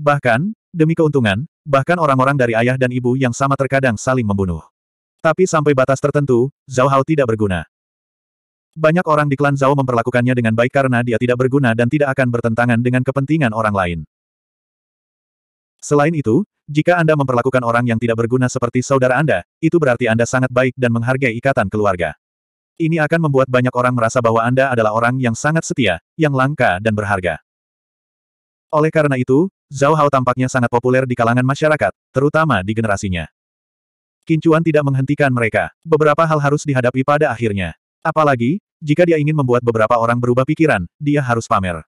Bahkan, demi keuntungan, bahkan orang-orang dari ayah dan ibu yang sama terkadang saling membunuh. Tapi sampai batas tertentu, Zhao Hao tidak berguna. Banyak orang di klan Zhao memperlakukannya dengan baik karena dia tidak berguna dan tidak akan bertentangan dengan kepentingan orang lain. Selain itu, jika Anda memperlakukan orang yang tidak berguna seperti saudara Anda, itu berarti Anda sangat baik dan menghargai ikatan keluarga. Ini akan membuat banyak orang merasa bahwa Anda adalah orang yang sangat setia, yang langka dan berharga. Oleh karena itu, Zhao Hao tampaknya sangat populer di kalangan masyarakat, terutama di generasinya. Kincuan tidak menghentikan mereka. Beberapa hal harus dihadapi pada akhirnya. Apalagi, jika dia ingin membuat beberapa orang berubah pikiran, dia harus pamer.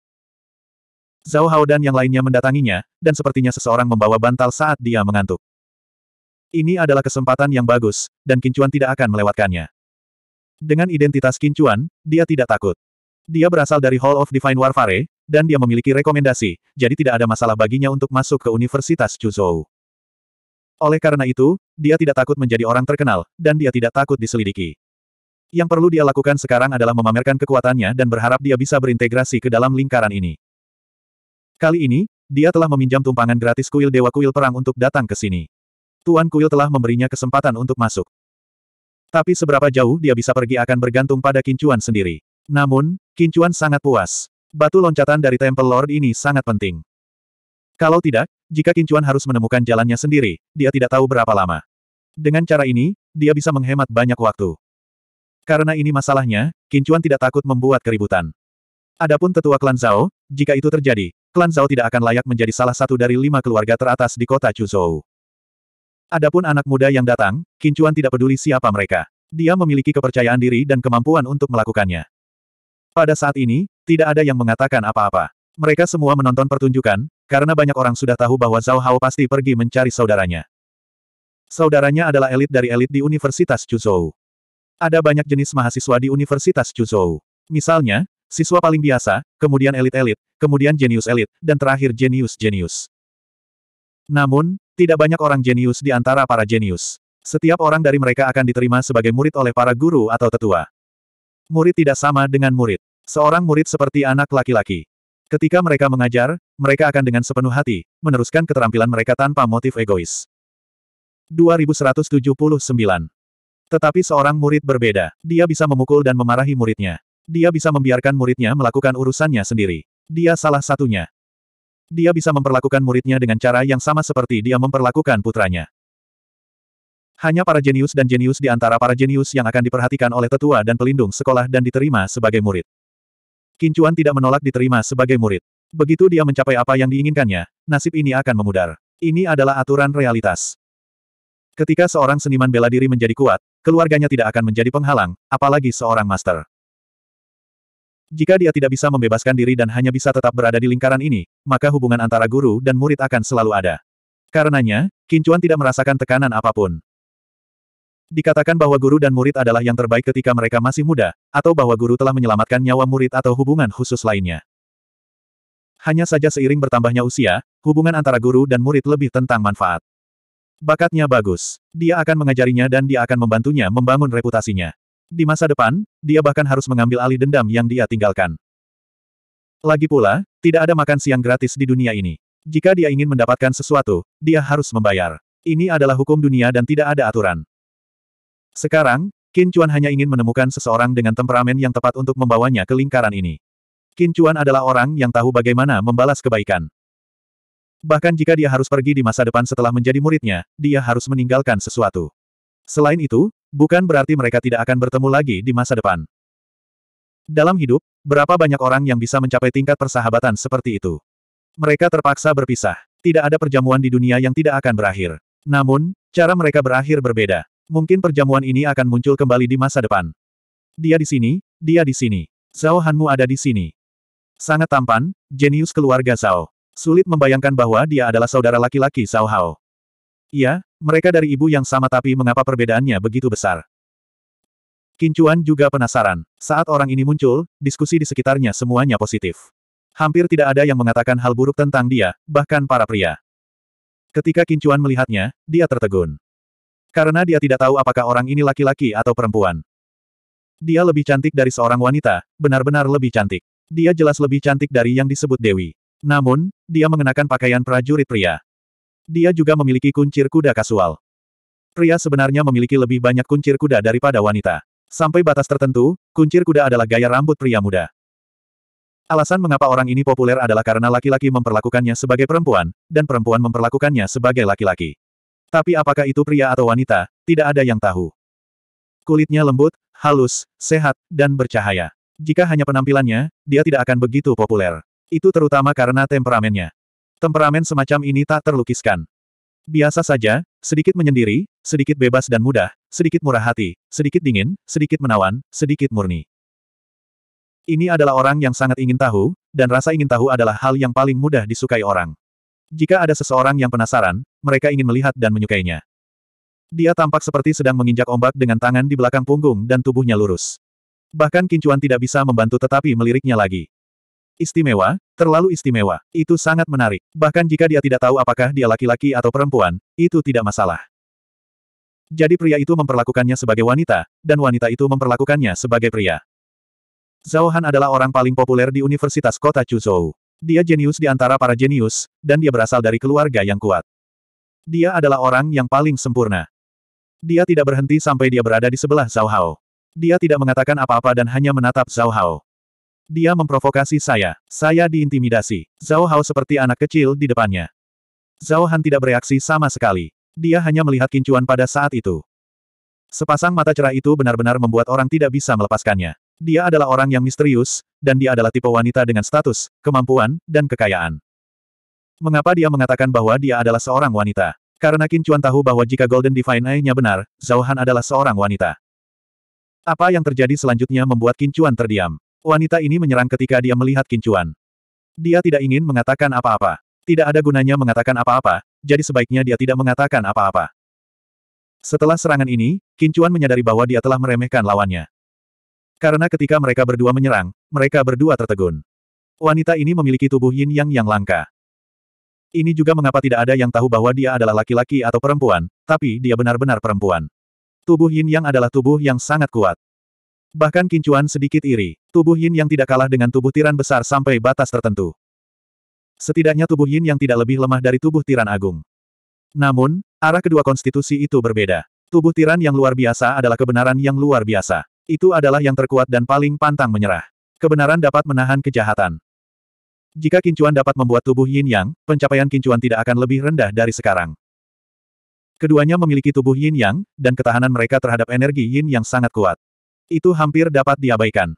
Zhao Hao dan yang lainnya mendatanginya, dan sepertinya seseorang membawa bantal saat dia mengantuk. Ini adalah kesempatan yang bagus, dan Kincuan tidak akan melewatkannya. Dengan identitas Kincuan, dia tidak takut. Dia berasal dari Hall of Divine Warfare, dan dia memiliki rekomendasi, jadi tidak ada masalah baginya untuk masuk ke Universitas Chuzhou. Oleh karena itu, dia tidak takut menjadi orang terkenal, dan dia tidak takut diselidiki. Yang perlu dia lakukan sekarang adalah memamerkan kekuatannya dan berharap dia bisa berintegrasi ke dalam lingkaran ini. Kali ini, dia telah meminjam tumpangan gratis kuil Dewa Kuil Perang untuk datang ke sini. Tuan Kuil telah memberinya kesempatan untuk masuk. Tapi seberapa jauh dia bisa pergi akan bergantung pada Kincuan sendiri. Namun, Kincuan sangat puas. Batu loncatan dari Temple Lord ini sangat penting. Kalau tidak, jika Kincuan harus menemukan jalannya sendiri, dia tidak tahu berapa lama. Dengan cara ini, dia bisa menghemat banyak waktu. Karena ini masalahnya, Kincuan tidak takut membuat keributan. Adapun tetua klan Zhao, jika itu terjadi, klan Zhao tidak akan layak menjadi salah satu dari lima keluarga teratas di kota Chuzhou. Adapun anak muda yang datang, Kincuan tidak peduli siapa mereka. Dia memiliki kepercayaan diri dan kemampuan untuk melakukannya. Pada saat ini, tidak ada yang mengatakan apa-apa. Mereka semua menonton pertunjukan, karena banyak orang sudah tahu bahwa Zhao Hao pasti pergi mencari saudaranya. Saudaranya adalah elit dari elit di Universitas Chuzhou. Ada banyak jenis mahasiswa di Universitas Chuzhou. Misalnya, siswa paling biasa, kemudian elit-elit, kemudian jenius elit, dan terakhir jenius-jenius. Namun, tidak banyak orang jenius di antara para jenius. Setiap orang dari mereka akan diterima sebagai murid oleh para guru atau tetua. Murid tidak sama dengan murid. Seorang murid seperti anak laki-laki. Ketika mereka mengajar, mereka akan dengan sepenuh hati, meneruskan keterampilan mereka tanpa motif egois. 2179 tetapi seorang murid berbeda. Dia bisa memukul dan memarahi muridnya. Dia bisa membiarkan muridnya melakukan urusannya sendiri. Dia salah satunya. Dia bisa memperlakukan muridnya dengan cara yang sama seperti dia memperlakukan putranya. Hanya para jenius dan jenius di antara para jenius yang akan diperhatikan oleh tetua dan pelindung sekolah dan diterima sebagai murid. Kincuan tidak menolak diterima sebagai murid. Begitu dia mencapai apa yang diinginkannya, nasib ini akan memudar. Ini adalah aturan realitas. Ketika seorang seniman bela diri menjadi kuat, keluarganya tidak akan menjadi penghalang, apalagi seorang master. Jika dia tidak bisa membebaskan diri dan hanya bisa tetap berada di lingkaran ini, maka hubungan antara guru dan murid akan selalu ada. Karenanya, Kincuan tidak merasakan tekanan apa pun. Dikatakan bahwa guru dan murid adalah yang terbaik ketika mereka masih muda, atau bahwa guru telah menyelamatkan nyawa murid atau hubungan khusus lainnya. Hanya saja seiring bertambahnya usia, hubungan antara guru dan murid lebih tentang manfaat. Bakatnya bagus. Dia akan mengajarinya dan dia akan membantunya membangun reputasinya. Di masa depan, dia bahkan harus mengambil alih dendam yang dia tinggalkan. Lagi pula, tidak ada makan siang gratis di dunia ini. Jika dia ingin mendapatkan sesuatu, dia harus membayar. Ini adalah hukum dunia dan tidak ada aturan. Sekarang, Qin Chuan hanya ingin menemukan seseorang dengan temperamen yang tepat untuk membawanya ke lingkaran ini. Qin Chuan adalah orang yang tahu bagaimana membalas kebaikan. Bahkan jika dia harus pergi di masa depan setelah menjadi muridnya, dia harus meninggalkan sesuatu. Selain itu, bukan berarti mereka tidak akan bertemu lagi di masa depan. Dalam hidup, berapa banyak orang yang bisa mencapai tingkat persahabatan seperti itu? Mereka terpaksa berpisah. Tidak ada perjamuan di dunia yang tidak akan berakhir. Namun, cara mereka berakhir berbeda. Mungkin perjamuan ini akan muncul kembali di masa depan. Dia di sini, dia di sini. Zhao Hanmu ada di sini. Sangat tampan, jenius keluarga Zhao. Sulit membayangkan bahwa dia adalah saudara laki-laki Sao Hao. Iya, mereka dari ibu yang sama tapi mengapa perbedaannya begitu besar? Kincuan juga penasaran. Saat orang ini muncul, diskusi di sekitarnya semuanya positif. Hampir tidak ada yang mengatakan hal buruk tentang dia, bahkan para pria. Ketika Kincuan melihatnya, dia tertegun. Karena dia tidak tahu apakah orang ini laki-laki atau perempuan. Dia lebih cantik dari seorang wanita, benar-benar lebih cantik. Dia jelas lebih cantik dari yang disebut Dewi. Namun, dia mengenakan pakaian prajurit pria. Dia juga memiliki kuncir kuda kasual. Pria sebenarnya memiliki lebih banyak kuncir kuda daripada wanita. Sampai batas tertentu, kuncir kuda adalah gaya rambut pria muda. Alasan mengapa orang ini populer adalah karena laki-laki memperlakukannya sebagai perempuan, dan perempuan memperlakukannya sebagai laki-laki. Tapi apakah itu pria atau wanita, tidak ada yang tahu. Kulitnya lembut, halus, sehat, dan bercahaya. Jika hanya penampilannya, dia tidak akan begitu populer. Itu terutama karena temperamennya. Temperamen semacam ini tak terlukiskan. Biasa saja, sedikit menyendiri, sedikit bebas dan mudah, sedikit murah hati, sedikit dingin, sedikit menawan, sedikit murni. Ini adalah orang yang sangat ingin tahu, dan rasa ingin tahu adalah hal yang paling mudah disukai orang. Jika ada seseorang yang penasaran, mereka ingin melihat dan menyukainya. Dia tampak seperti sedang menginjak ombak dengan tangan di belakang punggung dan tubuhnya lurus. Bahkan kincuan tidak bisa membantu tetapi meliriknya lagi. Istimewa, terlalu istimewa. Itu sangat menarik. Bahkan jika dia tidak tahu apakah dia laki-laki atau perempuan, itu tidak masalah. Jadi pria itu memperlakukannya sebagai wanita, dan wanita itu memperlakukannya sebagai pria. Zhao adalah orang paling populer di Universitas Kota Chuzhou. Dia jenius di antara para jenius, dan dia berasal dari keluarga yang kuat. Dia adalah orang yang paling sempurna. Dia tidak berhenti sampai dia berada di sebelah Zhao Hao. Dia tidak mengatakan apa-apa dan hanya menatap Zhao Hao. Dia memprovokasi saya. Saya diintimidasi. Zhao Hao seperti anak kecil di depannya. Zhao Han tidak bereaksi sama sekali. Dia hanya melihat kincuan pada saat itu. Sepasang mata cerah itu benar-benar membuat orang tidak bisa melepaskannya. Dia adalah orang yang misterius, dan dia adalah tipe wanita dengan status, kemampuan, dan kekayaan. Mengapa dia mengatakan bahwa dia adalah seorang wanita? Karena Kincuan tahu bahwa jika Golden Divine Eye-nya benar, Zhao Han adalah seorang wanita. Apa yang terjadi selanjutnya membuat Kincuan terdiam. Wanita ini menyerang ketika dia melihat kincuan. Dia tidak ingin mengatakan apa-apa. Tidak ada gunanya mengatakan apa-apa, jadi sebaiknya dia tidak mengatakan apa-apa. Setelah serangan ini, Kincuan menyadari bahwa dia telah meremehkan lawannya. Karena ketika mereka berdua menyerang, mereka berdua tertegun. Wanita ini memiliki tubuh yin yang yang langka. Ini juga mengapa tidak ada yang tahu bahwa dia adalah laki-laki atau perempuan, tapi dia benar-benar perempuan. Tubuh yin yang adalah tubuh yang sangat kuat. Bahkan Kincuan sedikit iri. Tubuh Yin yang tidak kalah dengan tubuh tiran besar sampai batas tertentu. Setidaknya tubuh Yin yang tidak lebih lemah dari tubuh tiran agung. Namun, arah kedua konstitusi itu berbeda. Tubuh tiran yang luar biasa adalah kebenaran yang luar biasa. Itu adalah yang terkuat dan paling pantang menyerah. Kebenaran dapat menahan kejahatan. Jika Kincuan dapat membuat tubuh Yin Yang, pencapaian Kincuan tidak akan lebih rendah dari sekarang. Keduanya memiliki tubuh Yin Yang, dan ketahanan mereka terhadap energi Yin yang sangat kuat. Itu hampir dapat diabaikan.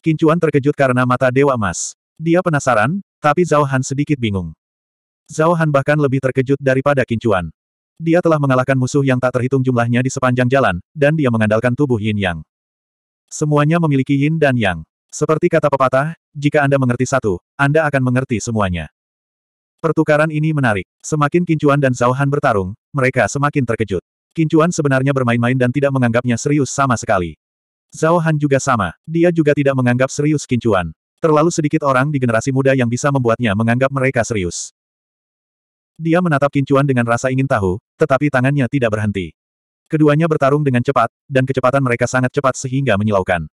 Kincuan terkejut karena mata Dewa Emas. Dia penasaran, tapi Zhao Han sedikit bingung. Zhao Han bahkan lebih terkejut daripada Kincuan. Dia telah mengalahkan musuh yang tak terhitung jumlahnya di sepanjang jalan, dan dia mengandalkan tubuh Yin Yang. Semuanya memiliki Yin dan Yang. Seperti kata pepatah, jika Anda mengerti satu, Anda akan mengerti semuanya. Pertukaran ini menarik. Semakin Kincuan dan Zhao Han bertarung, mereka semakin terkejut. Kincuan sebenarnya bermain-main dan tidak menganggapnya serius sama sekali. Zhao Han juga sama. Dia juga tidak menganggap serius Kincuan. Terlalu sedikit orang di generasi muda yang bisa membuatnya menganggap mereka serius. Dia menatap Kincuan dengan rasa ingin tahu, tetapi tangannya tidak berhenti. Keduanya bertarung dengan cepat, dan kecepatan mereka sangat cepat sehingga menyilaukan.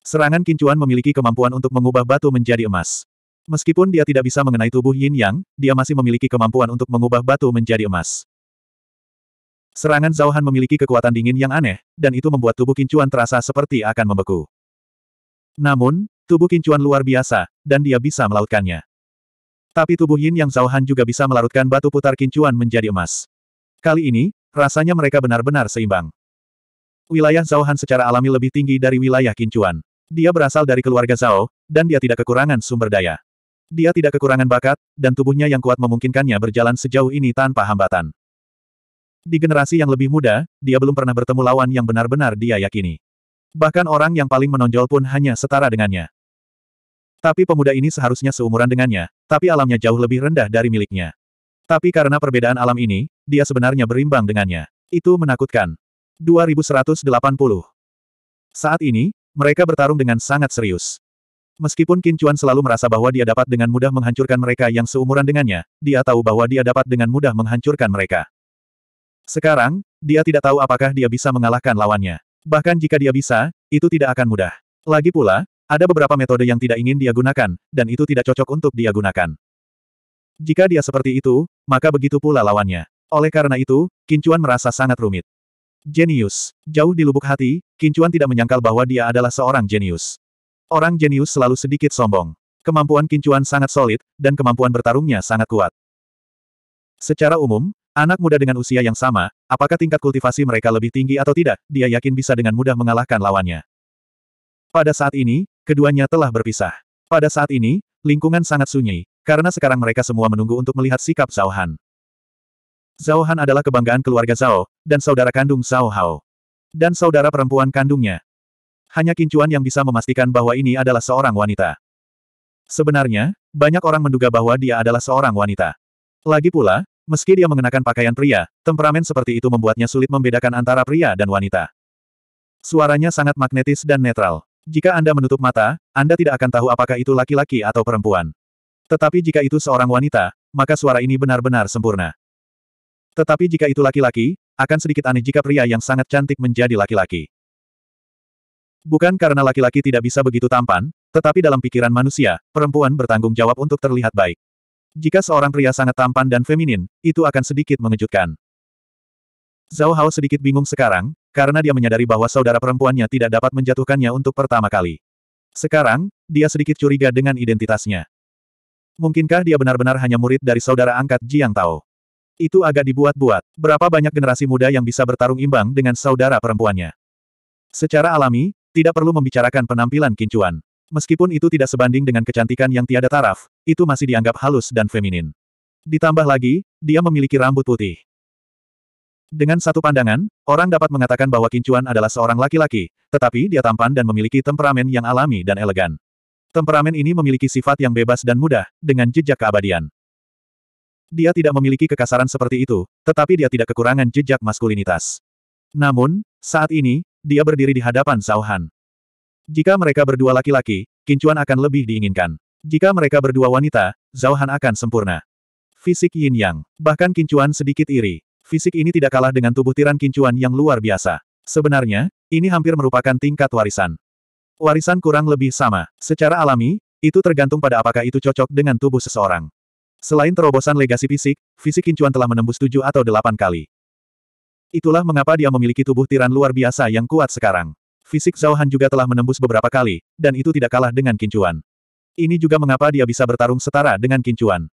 Serangan Kincuan memiliki kemampuan untuk mengubah batu menjadi emas. Meskipun dia tidak bisa mengenai tubuh Yin Yang, dia masih memiliki kemampuan untuk mengubah batu menjadi emas. Serangan Zhao Han memiliki kekuatan dingin yang aneh, dan itu membuat tubuh Kincuan terasa seperti akan membeku. Namun, tubuh Kincuan luar biasa, dan dia bisa melautkannya. Tapi tubuh Yin yang Zhao Han juga bisa melarutkan batu putar Kincuan menjadi emas. Kali ini, rasanya mereka benar-benar seimbang. Wilayah Zhao Han secara alami lebih tinggi dari wilayah Kincuan. Dia berasal dari keluarga Zhao, dan dia tidak kekurangan sumber daya. Dia tidak kekurangan bakat, dan tubuhnya yang kuat memungkinkannya berjalan sejauh ini tanpa hambatan. Di generasi yang lebih muda, dia belum pernah bertemu lawan yang benar-benar dia yakini. Bahkan orang yang paling menonjol pun hanya setara dengannya. Tapi pemuda ini seharusnya seumuran dengannya, tapi alamnya jauh lebih rendah dari miliknya. Tapi karena perbedaan alam ini, dia sebenarnya berimbang dengannya. Itu menakutkan. 2180. Saat ini, mereka bertarung dengan sangat serius. Meskipun Qin Chuan selalu merasa bahwa dia dapat dengan mudah menghancurkan mereka yang seumuran dengannya, dia tahu bahwa dia dapat dengan mudah menghancurkan mereka. Sekarang, dia tidak tahu apakah dia bisa mengalahkan lawannya. Bahkan jika dia bisa, itu tidak akan mudah. Lagi pula, ada beberapa metode yang tidak ingin dia gunakan, dan itu tidak cocok untuk dia gunakan. Jika dia seperti itu, maka begitu pula lawannya. Oleh karena itu, Kincuan merasa sangat rumit. Jenius. Jauh di lubuk hati, Kincuan tidak menyangkal bahwa dia adalah seorang jenius. Orang jenius selalu sedikit sombong. Kemampuan Kincuan sangat solid, dan kemampuan bertarungnya sangat kuat. Secara umum, anak muda dengan usia yang sama, apakah tingkat kultivasi mereka lebih tinggi atau tidak, dia yakin bisa dengan mudah mengalahkan lawannya. Pada saat ini, keduanya telah berpisah. Pada saat ini, lingkungan sangat sunyi, karena sekarang mereka semua menunggu untuk melihat sikap Zhao Han. Zhao Han adalah kebanggaan keluarga Zhao, dan saudara kandung Zhao Hao. Dan saudara perempuan kandungnya. Hanya Kincuan yang bisa memastikan bahwa ini adalah seorang wanita. Sebenarnya, banyak orang menduga bahwa dia adalah seorang wanita. Lagi pula, meski dia mengenakan pakaian pria, temperamen seperti itu membuatnya sulit membedakan antara pria dan wanita. Suaranya sangat magnetis dan netral. Jika Anda menutup mata, Anda tidak akan tahu apakah itu laki-laki atau perempuan. Tetapi jika itu seorang wanita, maka suara ini benar-benar sempurna. Tetapi jika itu laki-laki, akan sedikit aneh jika pria yang sangat cantik menjadi laki-laki. Bukan karena laki-laki tidak bisa begitu tampan, tetapi dalam pikiran manusia, perempuan bertanggung jawab untuk terlihat baik. Jika seorang pria sangat tampan dan feminin, itu akan sedikit mengejutkan. Zhao Hao sedikit bingung sekarang, karena dia menyadari bahwa saudara perempuannya tidak dapat menjatuhkannya untuk pertama kali. Sekarang, dia sedikit curiga dengan identitasnya. Mungkinkah dia benar-benar hanya murid dari saudara angkat Jiang Tao? Itu agak dibuat-buat. Berapa banyak generasi muda yang bisa bertarung imbang dengan saudara perempuannya? Secara alami, tidak perlu membicarakan penampilan kincuan. Meskipun itu tidak sebanding dengan kecantikan yang tiada taraf, itu masih dianggap halus dan feminin. Ditambah lagi, dia memiliki rambut putih. Dengan satu pandangan, orang dapat mengatakan bahwa Kincuan adalah seorang laki-laki, tetapi dia tampan dan memiliki temperamen yang alami dan elegan. Temperamen ini memiliki sifat yang bebas dan mudah, dengan jejak keabadian. Dia tidak memiliki kekasaran seperti itu, tetapi dia tidak kekurangan jejak maskulinitas. Namun, saat ini, dia berdiri di hadapan Zhao Han. Jika mereka berdua laki-laki, Kincuan akan lebih diinginkan. Jika mereka berdua wanita, Zhao Han akan sempurna. Fisik Yin Yang. Bahkan Kincuan sedikit iri. Fisik ini tidak kalah dengan tubuh tiran Kincuan yang luar biasa. Sebenarnya, ini hampir merupakan tingkat warisan. Warisan kurang lebih sama. Secara alami, itu tergantung pada apakah itu cocok dengan tubuh seseorang. Selain terobosan legasi fisik, fisik Kincuan telah menembus tujuh atau delapan kali. Itulah mengapa dia memiliki tubuh tiran luar biasa yang kuat sekarang. Fisik Zhao Han juga telah menembus beberapa kali, dan itu tidak kalah dengan Kincuan. Ini juga mengapa dia bisa bertarung setara dengan Kincuan.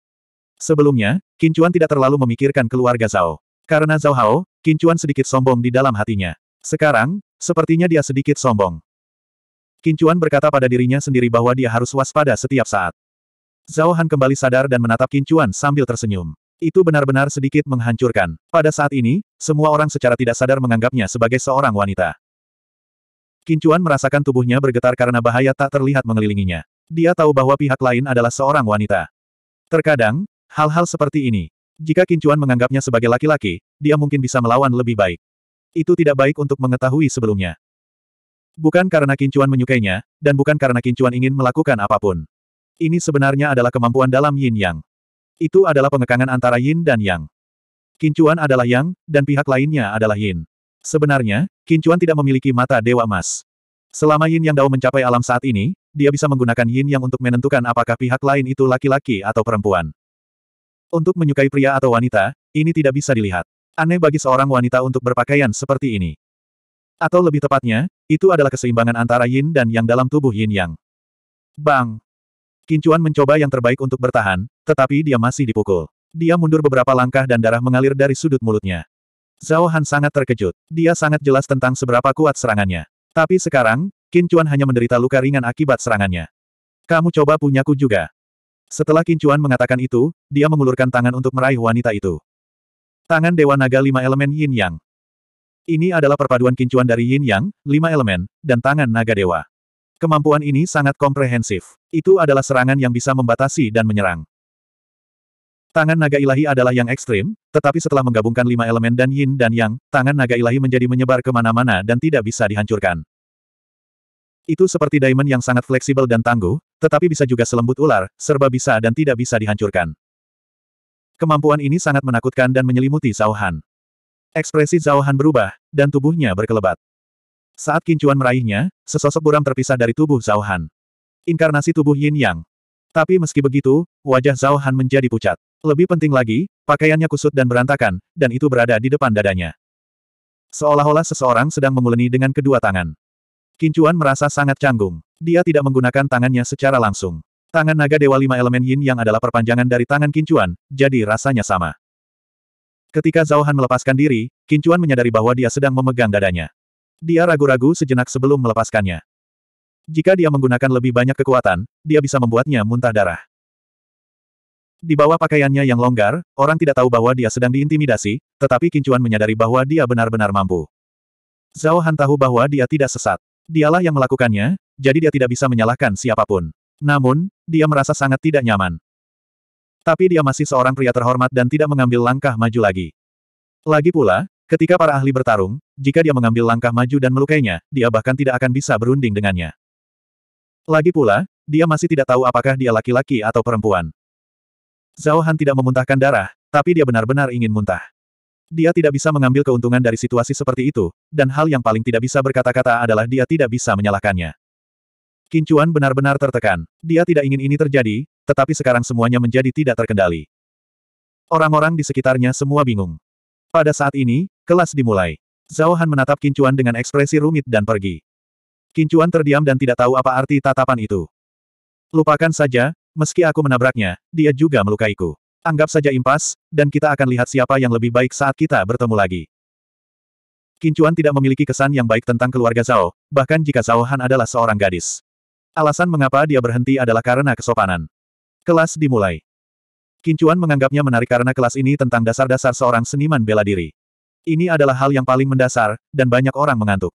Sebelumnya, Kincuan tidak terlalu memikirkan keluarga Zhao. Karena Zhao Hao, Kincuan sedikit sombong di dalam hatinya. Sekarang, sepertinya dia sedikit sombong. Kincuan berkata pada dirinya sendiri bahwa dia harus waspada setiap saat. Zhao Han kembali sadar dan menatap Kincuan sambil tersenyum. Itu benar-benar sedikit menghancurkan. Pada saat ini, semua orang secara tidak sadar menganggapnya sebagai seorang wanita. Kincuan merasakan tubuhnya bergetar karena bahaya tak terlihat mengelilinginya. Dia tahu bahwa pihak lain adalah seorang wanita. Terkadang, hal-hal seperti ini. Jika Kincuan menganggapnya sebagai laki-laki, dia mungkin bisa melawan lebih baik. Itu tidak baik untuk mengetahui sebelumnya. Bukan karena Kincuan menyukainya, dan bukan karena Kincuan ingin melakukan apa pun. Ini sebenarnya adalah kemampuan dalam Yin Yang. Itu adalah pengekangan antara Yin dan Yang. Kincuan adalah Yang, dan pihak lainnya adalah Yin. Sebenarnya, Kincuan tidak memiliki mata Dewa Emas. Selama Yin Yang Dao mencapai alam saat ini, dia bisa menggunakan Yin Yang untuk menentukan apakah pihak lain itu laki-laki atau perempuan. Untuk menyukai pria atau wanita, ini tidak bisa dilihat. Aneh bagi seorang wanita untuk berpakaian seperti ini. Atau lebih tepatnya, itu adalah keseimbangan antara Yin dan Yang dalam tubuh Yin Yang. Bang! Kincuan mencoba yang terbaik untuk bertahan, tetapi dia masih dipukul. Dia mundur beberapa langkah dan darah mengalir dari sudut mulutnya. Zhao Han sangat terkejut. Dia sangat jelas tentang seberapa kuat serangannya. Tapi sekarang, Qin Chuan hanya menderita luka ringan akibat serangannya. Kamu coba punyaku juga. Setelah Qin Chuan mengatakan itu, dia mengulurkan tangan untuk meraih wanita itu. Tangan Dewa Naga lima elemen Yin Yang. Ini adalah perpaduan Qin Chuan dari Yin Yang, lima elemen, dan tangan Naga Dewa. Kemampuan ini sangat komprehensif. Itu adalah serangan yang bisa membatasi dan menyerang. Tangan naga ilahi adalah yang ekstrim, tetapi setelah menggabungkan lima elemen dan yin dan yang, tangan naga ilahi menjadi menyebar ke mana-mana dan tidak bisa dihancurkan. Itu seperti diamond yang sangat fleksibel dan tangguh, tetapi bisa juga selembut ular, serba bisa dan tidak bisa dihancurkan. Kemampuan ini sangat menakutkan dan menyelimuti Zhao. Ekspresi Zhao berubah, dan tubuhnya berkelebat. Saat Kincuan meraihnya, sesosok buram terpisah dari tubuh Zhao Han. Inkarnasi tubuh Yin Yang. Tapi meski begitu, wajah Zhao Han menjadi pucat. Lebih penting lagi, pakaiannya kusut dan berantakan, dan itu berada di depan dadanya. Seolah-olah seseorang sedang menguleni dengan kedua tangan. Kincuan merasa sangat canggung. Dia tidak menggunakan tangannya secara langsung. Tangan naga Dewa Lima Elemen Yin yang adalah perpanjangan dari tangan Kincuan, jadi rasanya sama. Ketika Zhao melepaskan diri, Kincuan menyadari bahwa dia sedang memegang dadanya. Dia ragu-ragu sejenak sebelum melepaskannya. Jika dia menggunakan lebih banyak kekuatan, dia bisa membuatnya muntah darah. Di bawah pakaiannya yang longgar, orang tidak tahu bahwa dia sedang diintimidasi, tetapi Kincuan menyadari bahwa dia benar-benar mampu. Zhao Han tahu bahwa dia tidak sesat. Dialah yang melakukannya, jadi dia tidak bisa menyalahkan siapa pun. Namun, dia merasa sangat tidak nyaman. Tapi dia masih seorang pria terhormat dan tidak mengambil langkah maju lagi. Lagi pula, Ketika para ahli bertarung, jika dia mengambil langkah maju dan melukainya, dia bahkan tidak akan bisa berunding dengannya. Lagi pula, dia masih tidak tahu apakah dia laki-laki atau perempuan. Zhao Han tidak memuntahkan darah, tapi dia benar-benar ingin muntah. Dia tidak bisa mengambil keuntungan dari situasi seperti itu, dan hal yang paling tidak bisa berkata-kata adalah dia tidak bisa menyalahkannya. Kincuan benar-benar tertekan. Dia tidak ingin ini terjadi, tetapi sekarang semuanya menjadi tidak terkendali. Orang-orang di sekitarnya semua bingung. Pada saat ini, kelas dimulai. Zhao Han menatap Kincuan dengan ekspresi rumit dan pergi. Kincuan terdiam dan tidak tahu apa arti tatapan itu. Lupakan saja, meski aku menabraknya, dia juga melukaiku. Anggap saja impas, dan kita akan lihat siapa yang lebih baik saat kita bertemu lagi. Kincuan tidak memiliki kesan yang baik tentang keluarga Zhao, bahkan jika Zhao Han adalah seorang gadis. Alasan mengapa dia berhenti adalah karena kesopanan. Kelas dimulai. Kincuan menganggapnya menarik karena kelas ini tentang dasar-dasar seorang seniman bela diri. Ini adalah hal yang paling mendasar, dan banyak orang mengantuk.